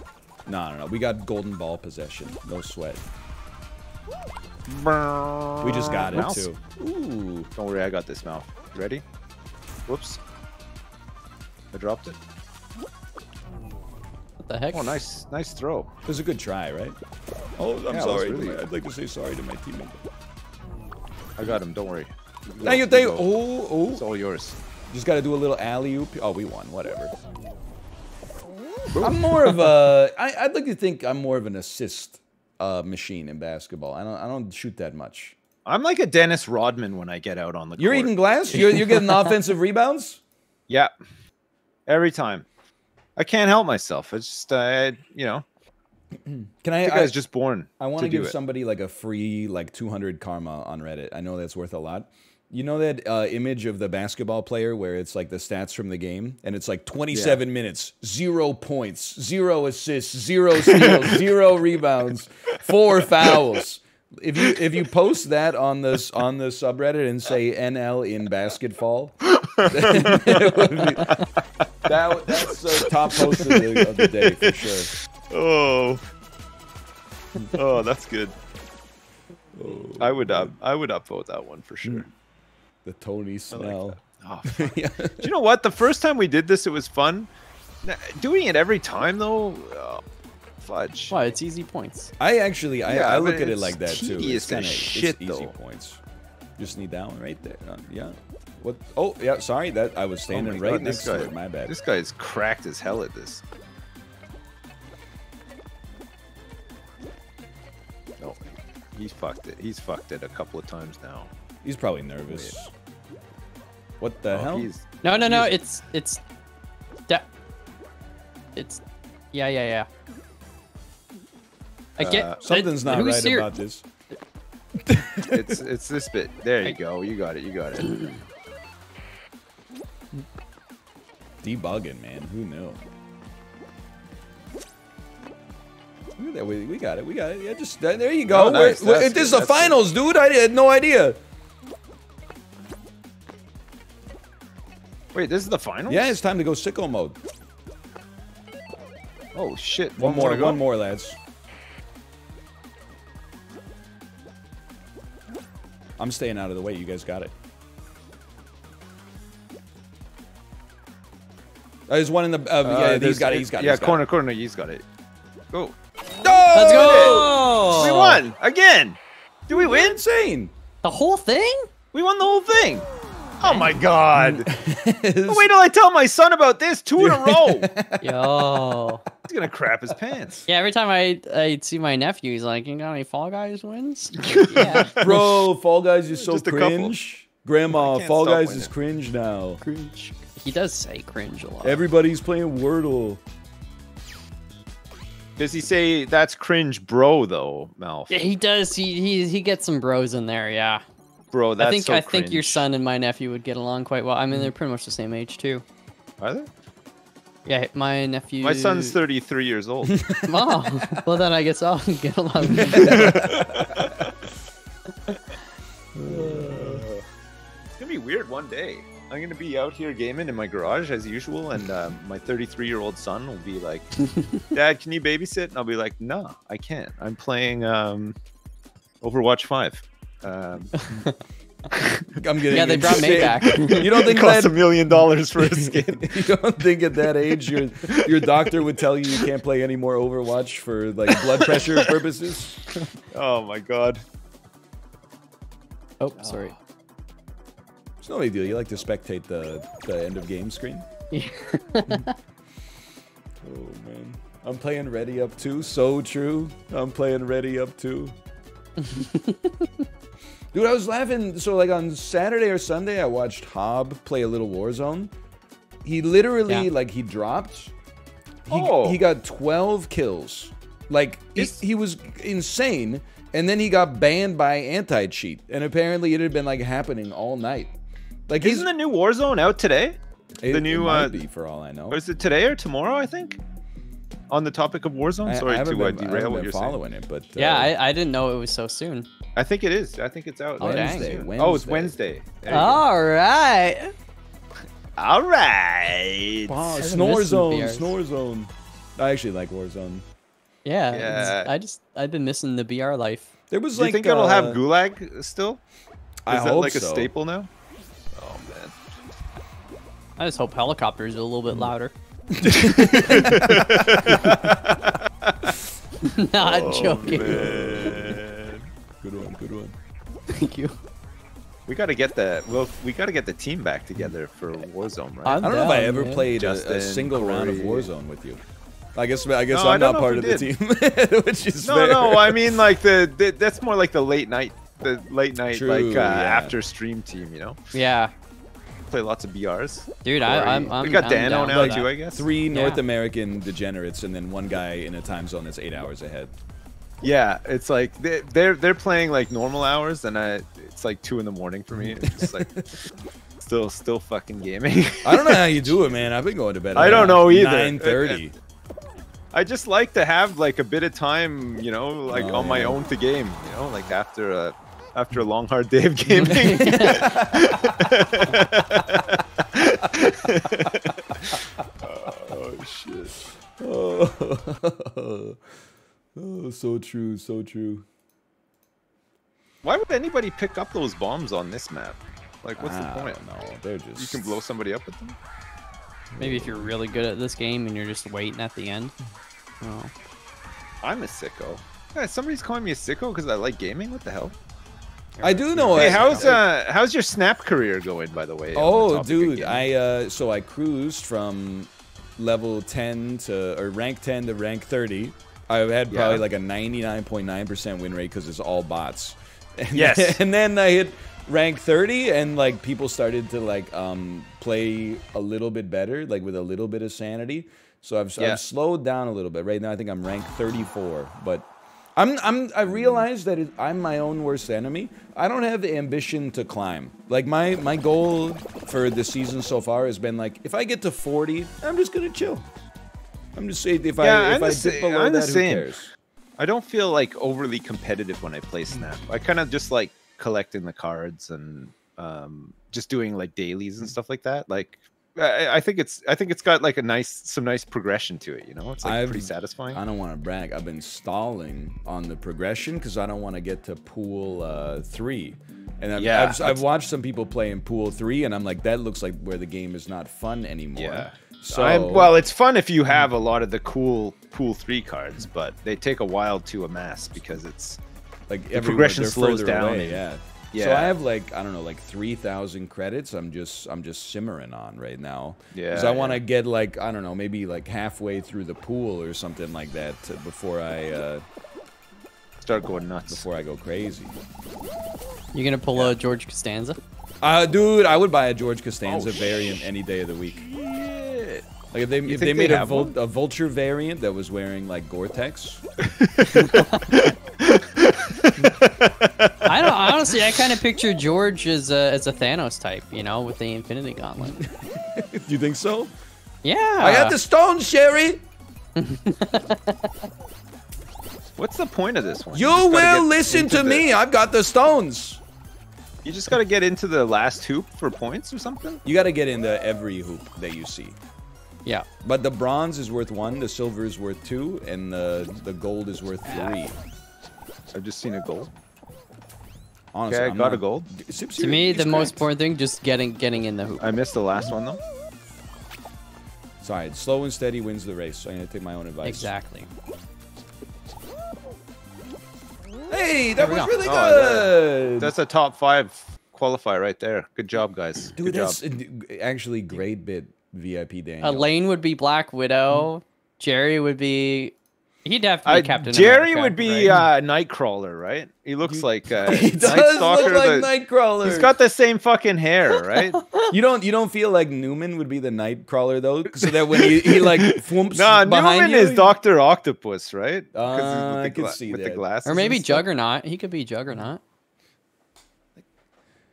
No, no, no. We got golden ball possession. No sweat. We We just got it too. Ooh. Don't worry, I got this mouth. Ready? Whoops. I dropped it. What the heck? Oh, nice, nice throw. It was a good try, right? Oh, I'm Yeah, sorry. really my- I'd like to say sorry to my teammate. I got him. Don't worry. Thank you, go, thank you. go. Oh, oh. It's oh. all yours. Just got to do a little alley oop. Oh, we won. Whatever. I'm more of a. I, I'd like to think I'm more of an assist uh, machine in basketball. I don't. I don't shoot that much. I'm like a Dennis Rodman when I get out on the You're court. eating glass. You're, you're getting offensive rebounds. Yeah. Every time. I can't help myself. It's just, uh, you know, Can I? I, guy's just born. I want to to give somebody like a free like 200 karma on Reddit. I know that's worth a lot. You know that uh, image of the basketball player where it's like the stats from the game, and it's like 27 minutes, zero points, zero assists, zero steals, zero rebounds, four fouls. If you if you post that on this on the subreddit and say NL in basketball, be- that that's the top post of the, of the day for sure. Oh. Oh, that's good. I would up, I would upvote that one for sure. The Tony Snell. Oh, yeah. Do you know what? The first time we did this, it was fun. Doing it every time though, oh, fudge. Why? It's easy points. I actually, I, Yeah, I but look at it like that too. tedious It's kind of shit, easy though. points. Just need that one right there. Uh, yeah. What? Oh, yeah. Sorry, that I was Oh standing my right God, next this to it. My bad. This guy is cracked as hell at this. No, he's fucked it. He's fucked it a couple of times now. He's probably nervous. What the Oh, hell? he's- No, no, no. It's it's. Da- it's. Yeah, yeah, yeah. I get Uh, Something's not who's right ser- about this. it's it's this bit. There you go. You got it. You got it. Debugging, man. Who knew? Look at that. We, we got it. We got it. Yeah, just uh, there you go. Oh, nice. We're- we're- this is the That's good. finals, dude. I had no idea. Wait, this is the final? Yeah, it's time to go sicko mode. Oh shit. One, more, to go? one more, lads. I'm staying out of the way. You guys got it. Uh, there's one in the. Uh, Uh, yeah, he's there's- got it. He's got it. Yeah, he's got corner, It. corner. He's got it. Go. Let's go. We won again. Do we We're win? insane. The whole thing? We won the whole thing. Oh my god! It's- Wait till I tell my son about this two in a row. Yo. He's gonna crap his pants. Yeah, every time I I see my nephew, he's like, "You got any Fall Guys wins?" yeah. Bro, Fall Guys is so Just cringe. Grandma, Fall Guys winning. is cringe now. Cringe. He does say cringe a lot. Everybody's playing Wordle. Does he say that's cringe, bro? Though, Malf. Yeah, he does. He he he gets some bros in there. Yeah. Bro, that's I think so I think your son and my nephew would get along quite well. I mean, they're pretty much the same age too. Are they? Yeah, my nephew. My son's 33 years old. Oh, well then I guess I'll get along. It's gonna be weird one day. I'm gonna be out here gaming in my garage as usual, and um, my 33 year old son will be like, "Dad, can you babysit?" And I'll be like, "No, I can't. I'm playing um, Overwatch 5." Um, I'm getting Yeah, they brought Mei back. You don't it think costs that a million dollars for a skin. you don't think at that age your your doctor would tell you you can't play any more Overwatch for like blood pressure purposes? oh my god. oh, sorry. It's no big deal. You like to spectate the the end of game screen. Yeah. Oh man, I'm playing Ready Up 2. So true. I'm playing Ready Up 2. Dude, I was laughing. So like on Saturday or Sunday, I watched Hob play a little Warzone. He literally Yeah. like he dropped. He, Oh. he got 12 kills. Like he, he was insane, and then he got banned by anti cheat, and apparently it had been like happening all night. Like he's Isn't the new Warzone out today? it, the it new, might uh, be for all I know. Or is it today or tomorrow? I think. On the topic of Warzone. Sorry I haven't to uh, been, I derail haven't what been you're saying. it, but uh, Yeah, I, I didn't know it was so soon. I think it is. I think it's out. Oh. Wednesday. Wednesday. Oh, it's Wednesday. There go. All right. All right. Wow, haven't Snore Zone, BRs. Snore Zone. I actually like Warzone. Yeah. Yeah. I just I've been missing the BR life. There was Do you like think it'll uh, have Gulag still? I Is that hope like a so. staple now? Oh man. I just hope helicopters are a little bit louder. Not joking. Man. Good one, good one. Thank you. We got to get the well. We got to get the team back together for Warzone, right? I'm I don't know if I ever man. played a, a Justin, single round of Warzone with you. I guess I guess No, I I'm don't part if of the team, which is no, fair. no. I mean, like the, the that's more like the late night, the late night True, like uh, yeah. after stream team. You know, Yeah, play lots of BRs. dude, Corey. I, I'm, I'm. we got I'm Dano down now for too. I guess. Three North American degenerates and then one guy in a time zone that's eight hours ahead. Yeah, it's like they, they're they're playing like normal hours, and I it's like two in the morning for me. It's just like still still fucking gaming. I don't know how you do it, man. I've been going to bed. I don't know either. Nine thirty. I just like to have like a bit of time, you know, like Oh, on my oh, own to game, you know, like after a after a long hard day of gaming. oh shit. Oh. oh, so true, so true. Why would anybody pick up those bombs on this map? Like what's I the ah, point? don't. They're just You can blow somebody up with them? Maybe if you're really good at this game and you're just waiting at the end. Hmm. Oh. I'm a sicko. Yeah, somebody's calling me a sicko because I like gaming? What the hell? I do know. Hey, I- how's uh how's your snap career going by the way? on the Oh, dude. I uh, so I cruised from level 10 to or rank 10 to rank 30. I had probably Yeah. like a 99.9% win rate because it's all bots. And Yes. Then, and then I hit rank 30, and like people started to like um play a little bit better, like with a little bit of sanity. So I've, Yeah. I've slowed down a little bit. Right now, I think I'm rank 34, but. I'm, I'm, I realize that it, I'm my own worst enemy. I don't have the ambition to climb. Like my, my goal for the season so far has been like, if I get to 40, I'm just gonna chill. I'm just saying if Yeah, I if I'm I dip sa- below I'm the that, who cares? I don't feel like overly competitive when I play Snap. I kind of just like collecting the cards and um, just doing like dailies and stuff like that. Like I, I think it's I think it's got like a nice some nice progression to it. You know, it's like I've- pretty satisfying. I don't want to brag. I've been stalling on the progression because I don't want to get to pool uh, three. And I've, Yeah, I've, I've watched some people play in pool three, and I'm like, that looks like where the game is not fun anymore. yeah. So I'm, well, it's fun if you have a lot of the cool pool three cards, but they take a while to amass because it's like the progression slows down away, and- yeah. So I have like I don't know, like three thousand credits. I'm just I'm just simmering on right now. Yeah, Because I want to yeah. get like I don't know, maybe like halfway through the pool or something like that to, before I uh, Start going nuts. before I go crazy. You gonna pull a George Costanza? Uh, dude, I would buy a George Costanza Oh, variant any day of the week. Shit. Like if they if think they they made a, vul- one? a vulture variant that was wearing like Gore-Tex, I don't honestly. I kind of picture George as a as a Thanos type, you know, with the Infinity Gauntlet. do you think so? Yeah. I got the stones, Sherry. What's the point of this one? You just gotta will listen to the- me. I've got the stones. You just got to get into the last hoop for points or something. You got to get into every hoop that you see. Yeah. But the bronze is worth one, the silver is worth two, and the the gold is worth three. I've just seen a goal. Honestly, Okay, I I'm got not- a gold. Sips, To me, he's the most important thing just getting getting in the hoop. I missed the last one though. Sorry, slow and steady wins the race. So I'm gonna take my own advice. Exactly. Hey, that was go. really Oh, good. That's a top five qualifier right there. Good job, guys. Dude, Good job. that's uh, actually great bit VIP Daniel. Elaine would be Black Widow. Jerry would be. He'd have to be Uh, Captain Jerry America, would be right? uh, Nightcrawler, right? He looks like uh, he does Night look like but Nightcrawler. He's got the same fucking hair, right? You don't you don't feel like Newman would be the Nightcrawler though, so that when he, he like thwomps nah, behind Newman you, is Doctor Octopus, right? 'Cause Uh, he's I the could gla- see with the glasses, or maybe. Juggernaut. He could be Juggernaut.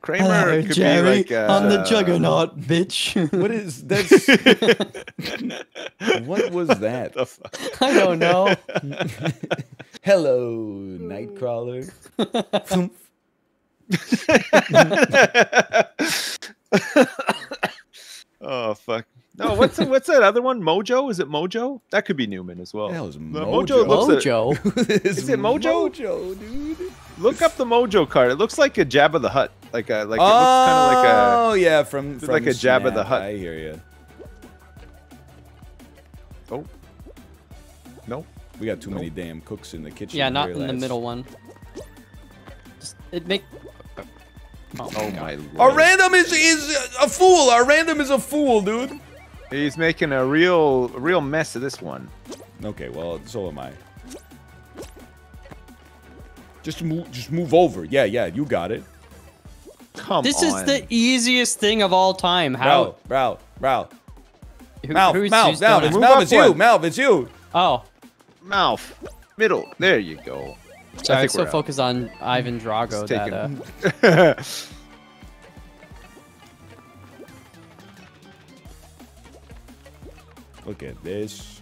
Kramer could be like uh, Juggernaut, bitch. What is that's? what was that? the? I don't know. Hello, Nightcrawler. Oh fuck. No, what's the, what's that other one? Mojo? Is it Mojo? That could be Newman as well. The hell is The Mojo? looks a- Mojo. Is it Mojo? Mojo, dude. look up the Mojo card. It looks like a Jabba the Hutt. Like a like it looks kind of like a oh yeah, from, from like a Jabba the Snap. Hutt. I hear you. oh no. We got too many damn cooks in the kitchen. yeah, not in the middle one. Just, it make. Oh, Oh my Our lord. random is is a fool. Our random is a fool, dude. He's making a real real mess of this one. Okay, well, so am I. Just move, just move over. Yeah, yeah, you got it. Come This on. is the easiest thing of all time. How? Bro, bro, bro. Who, Malf, who's- Malf, who's Malf, done it's it? Move Malf, up it's you. one. Malf, it's you. Oh, mouth middle. There you go. sorry. I think was so we're out. focused on Ivan Drago It's that. Uh, Look at this.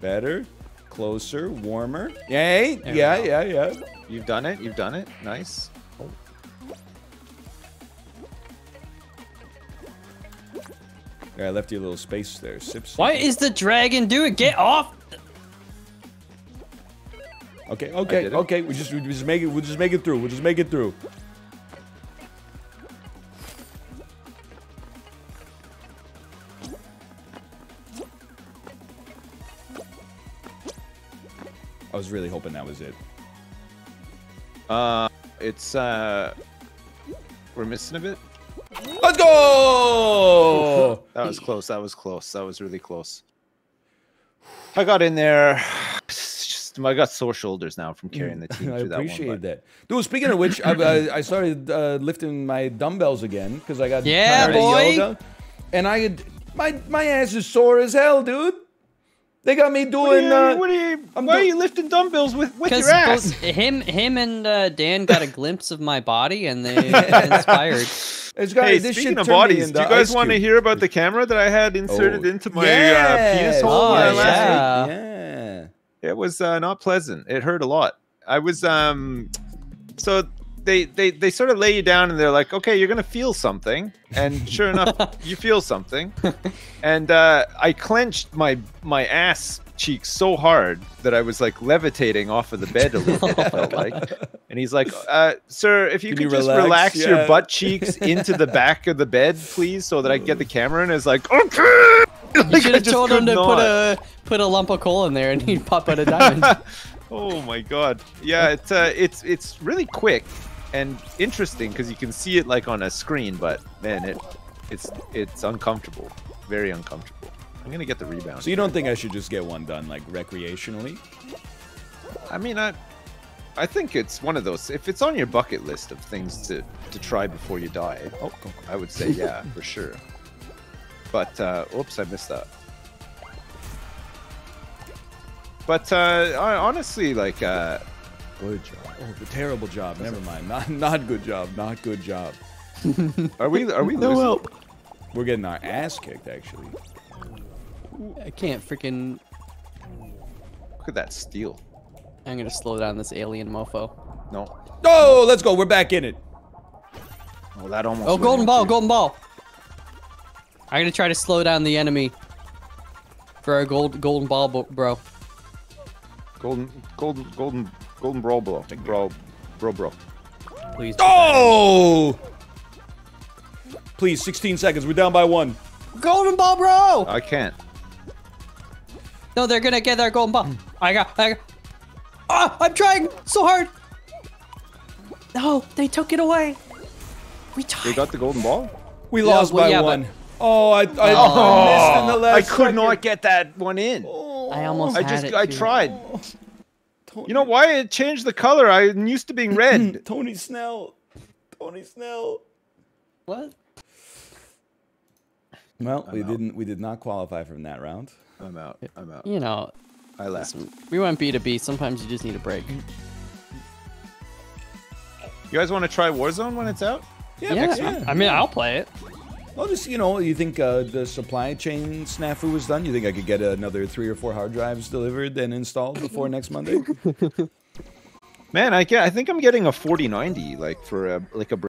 Better, closer, warmer. Yay, There yeah, yeah, yeah. You've done it. You've done it. Nice. Yeah, I left you a little space there. Sips. is the dragon doing? It? Get off! Okay, okay, okay. We just we just make it. We'll just make it through. We'll just make it through. Was really hoping that was it. Uh, it's uh, we're missing a bit. Let's go! That was close. That was close. That was really close. I got in there. Just I got sore shoulders now from carrying the team I through that one. appreciate that. Dude, speaking of which, I, I, I started uh, lifting my dumbbells again because I got Yeah, tired of boy. yoga, and I had my my ass is sore as hell, dude. They got me What doing. are uh, what are you, I'm why are you lifting dumbbells with, with your ass? him, him, and uh, Dan got a glimpse of my body, and they inspired. It's got, Hey, this speaking shit of turned me bodies, do you guys want to hear about the camera that I had inserted Oh, into my uh, penis hole Oh, uh, last week? yeah. yeah. It was uh, not pleasant. It hurt a lot. I was um, so they they they sort of lay you down and they're like, okay, you're gonna feel something, and sure enough, you feel something, and uh, I clenched my my ass cheeks so hard that I was like levitating off of the bed a little bit. it felt like, and he's like, uh, sir, if you Can could you just relax? relax, Yeah. your butt cheeks into the back of the bed, please, so that I can get the camera. And it's like, okay. You Like, should have told him to not. put a put a lump of coal in there, and he'd pop out a diamond. oh my god. Yeah, it's uh, it's it's really quick, and interesting because you can see it like on a screen, but man, it it's it's uncomfortable, very uncomfortable. I'm gonna get the rebound. So you don't think I should just get one done, like, recreationally? I mean, I I think it's one of those. If it's on your bucket list of things to to try before you die, Oh, I would say yeah, for sure. But uh, oops, I missed that. But uh, I, honestly, like, uh, good job. Oh, the terrible job. Never mind. Not not good job. Not good job. are we are we no losing? We're getting our ass kicked, actually. I can't freaking. Look at that steal. I'm gonna slow down this alien mofo. No, Oh, let's go. We're back in it. oh, that almost. Oh, golden ball, too. golden ball. I'm gonna try to slow down the enemy for our gold golden ball, bro. golden, golden, golden, golden brawl, bro, brawl, bro, bro. Please. Oh! Please, 16 seconds. We're down by one. Golden ball, bro! I can't. No, they're gonna get their golden ball. I got. I got. Ah, I'm trying so hard. No, they took it away. We tied. They got the golden ball. We Yeah, lost well, by yeah, but- one. Oh, I, I, I missed in the last I could second. not get that one in. I almost I had just, it, I too. tried. Tony, You know why it changed the color? I'm used to being red. Tony Snell. Tony Snell. What? Well, we out. didn't. We did not qualify from that round. I'm out. I'm out. You know, I left. we went B to B. Sometimes you just need a break. You guys want to try Warzone when it's out? Yeah, Yeah, yeah. I mean, I'll play it. Well, just you know, you think uh, the supply chain snafu was done? You think I could get another three or four hard drives delivered and installed before next Monday? Man, I get. I think I'm getting a 4090, like for a like a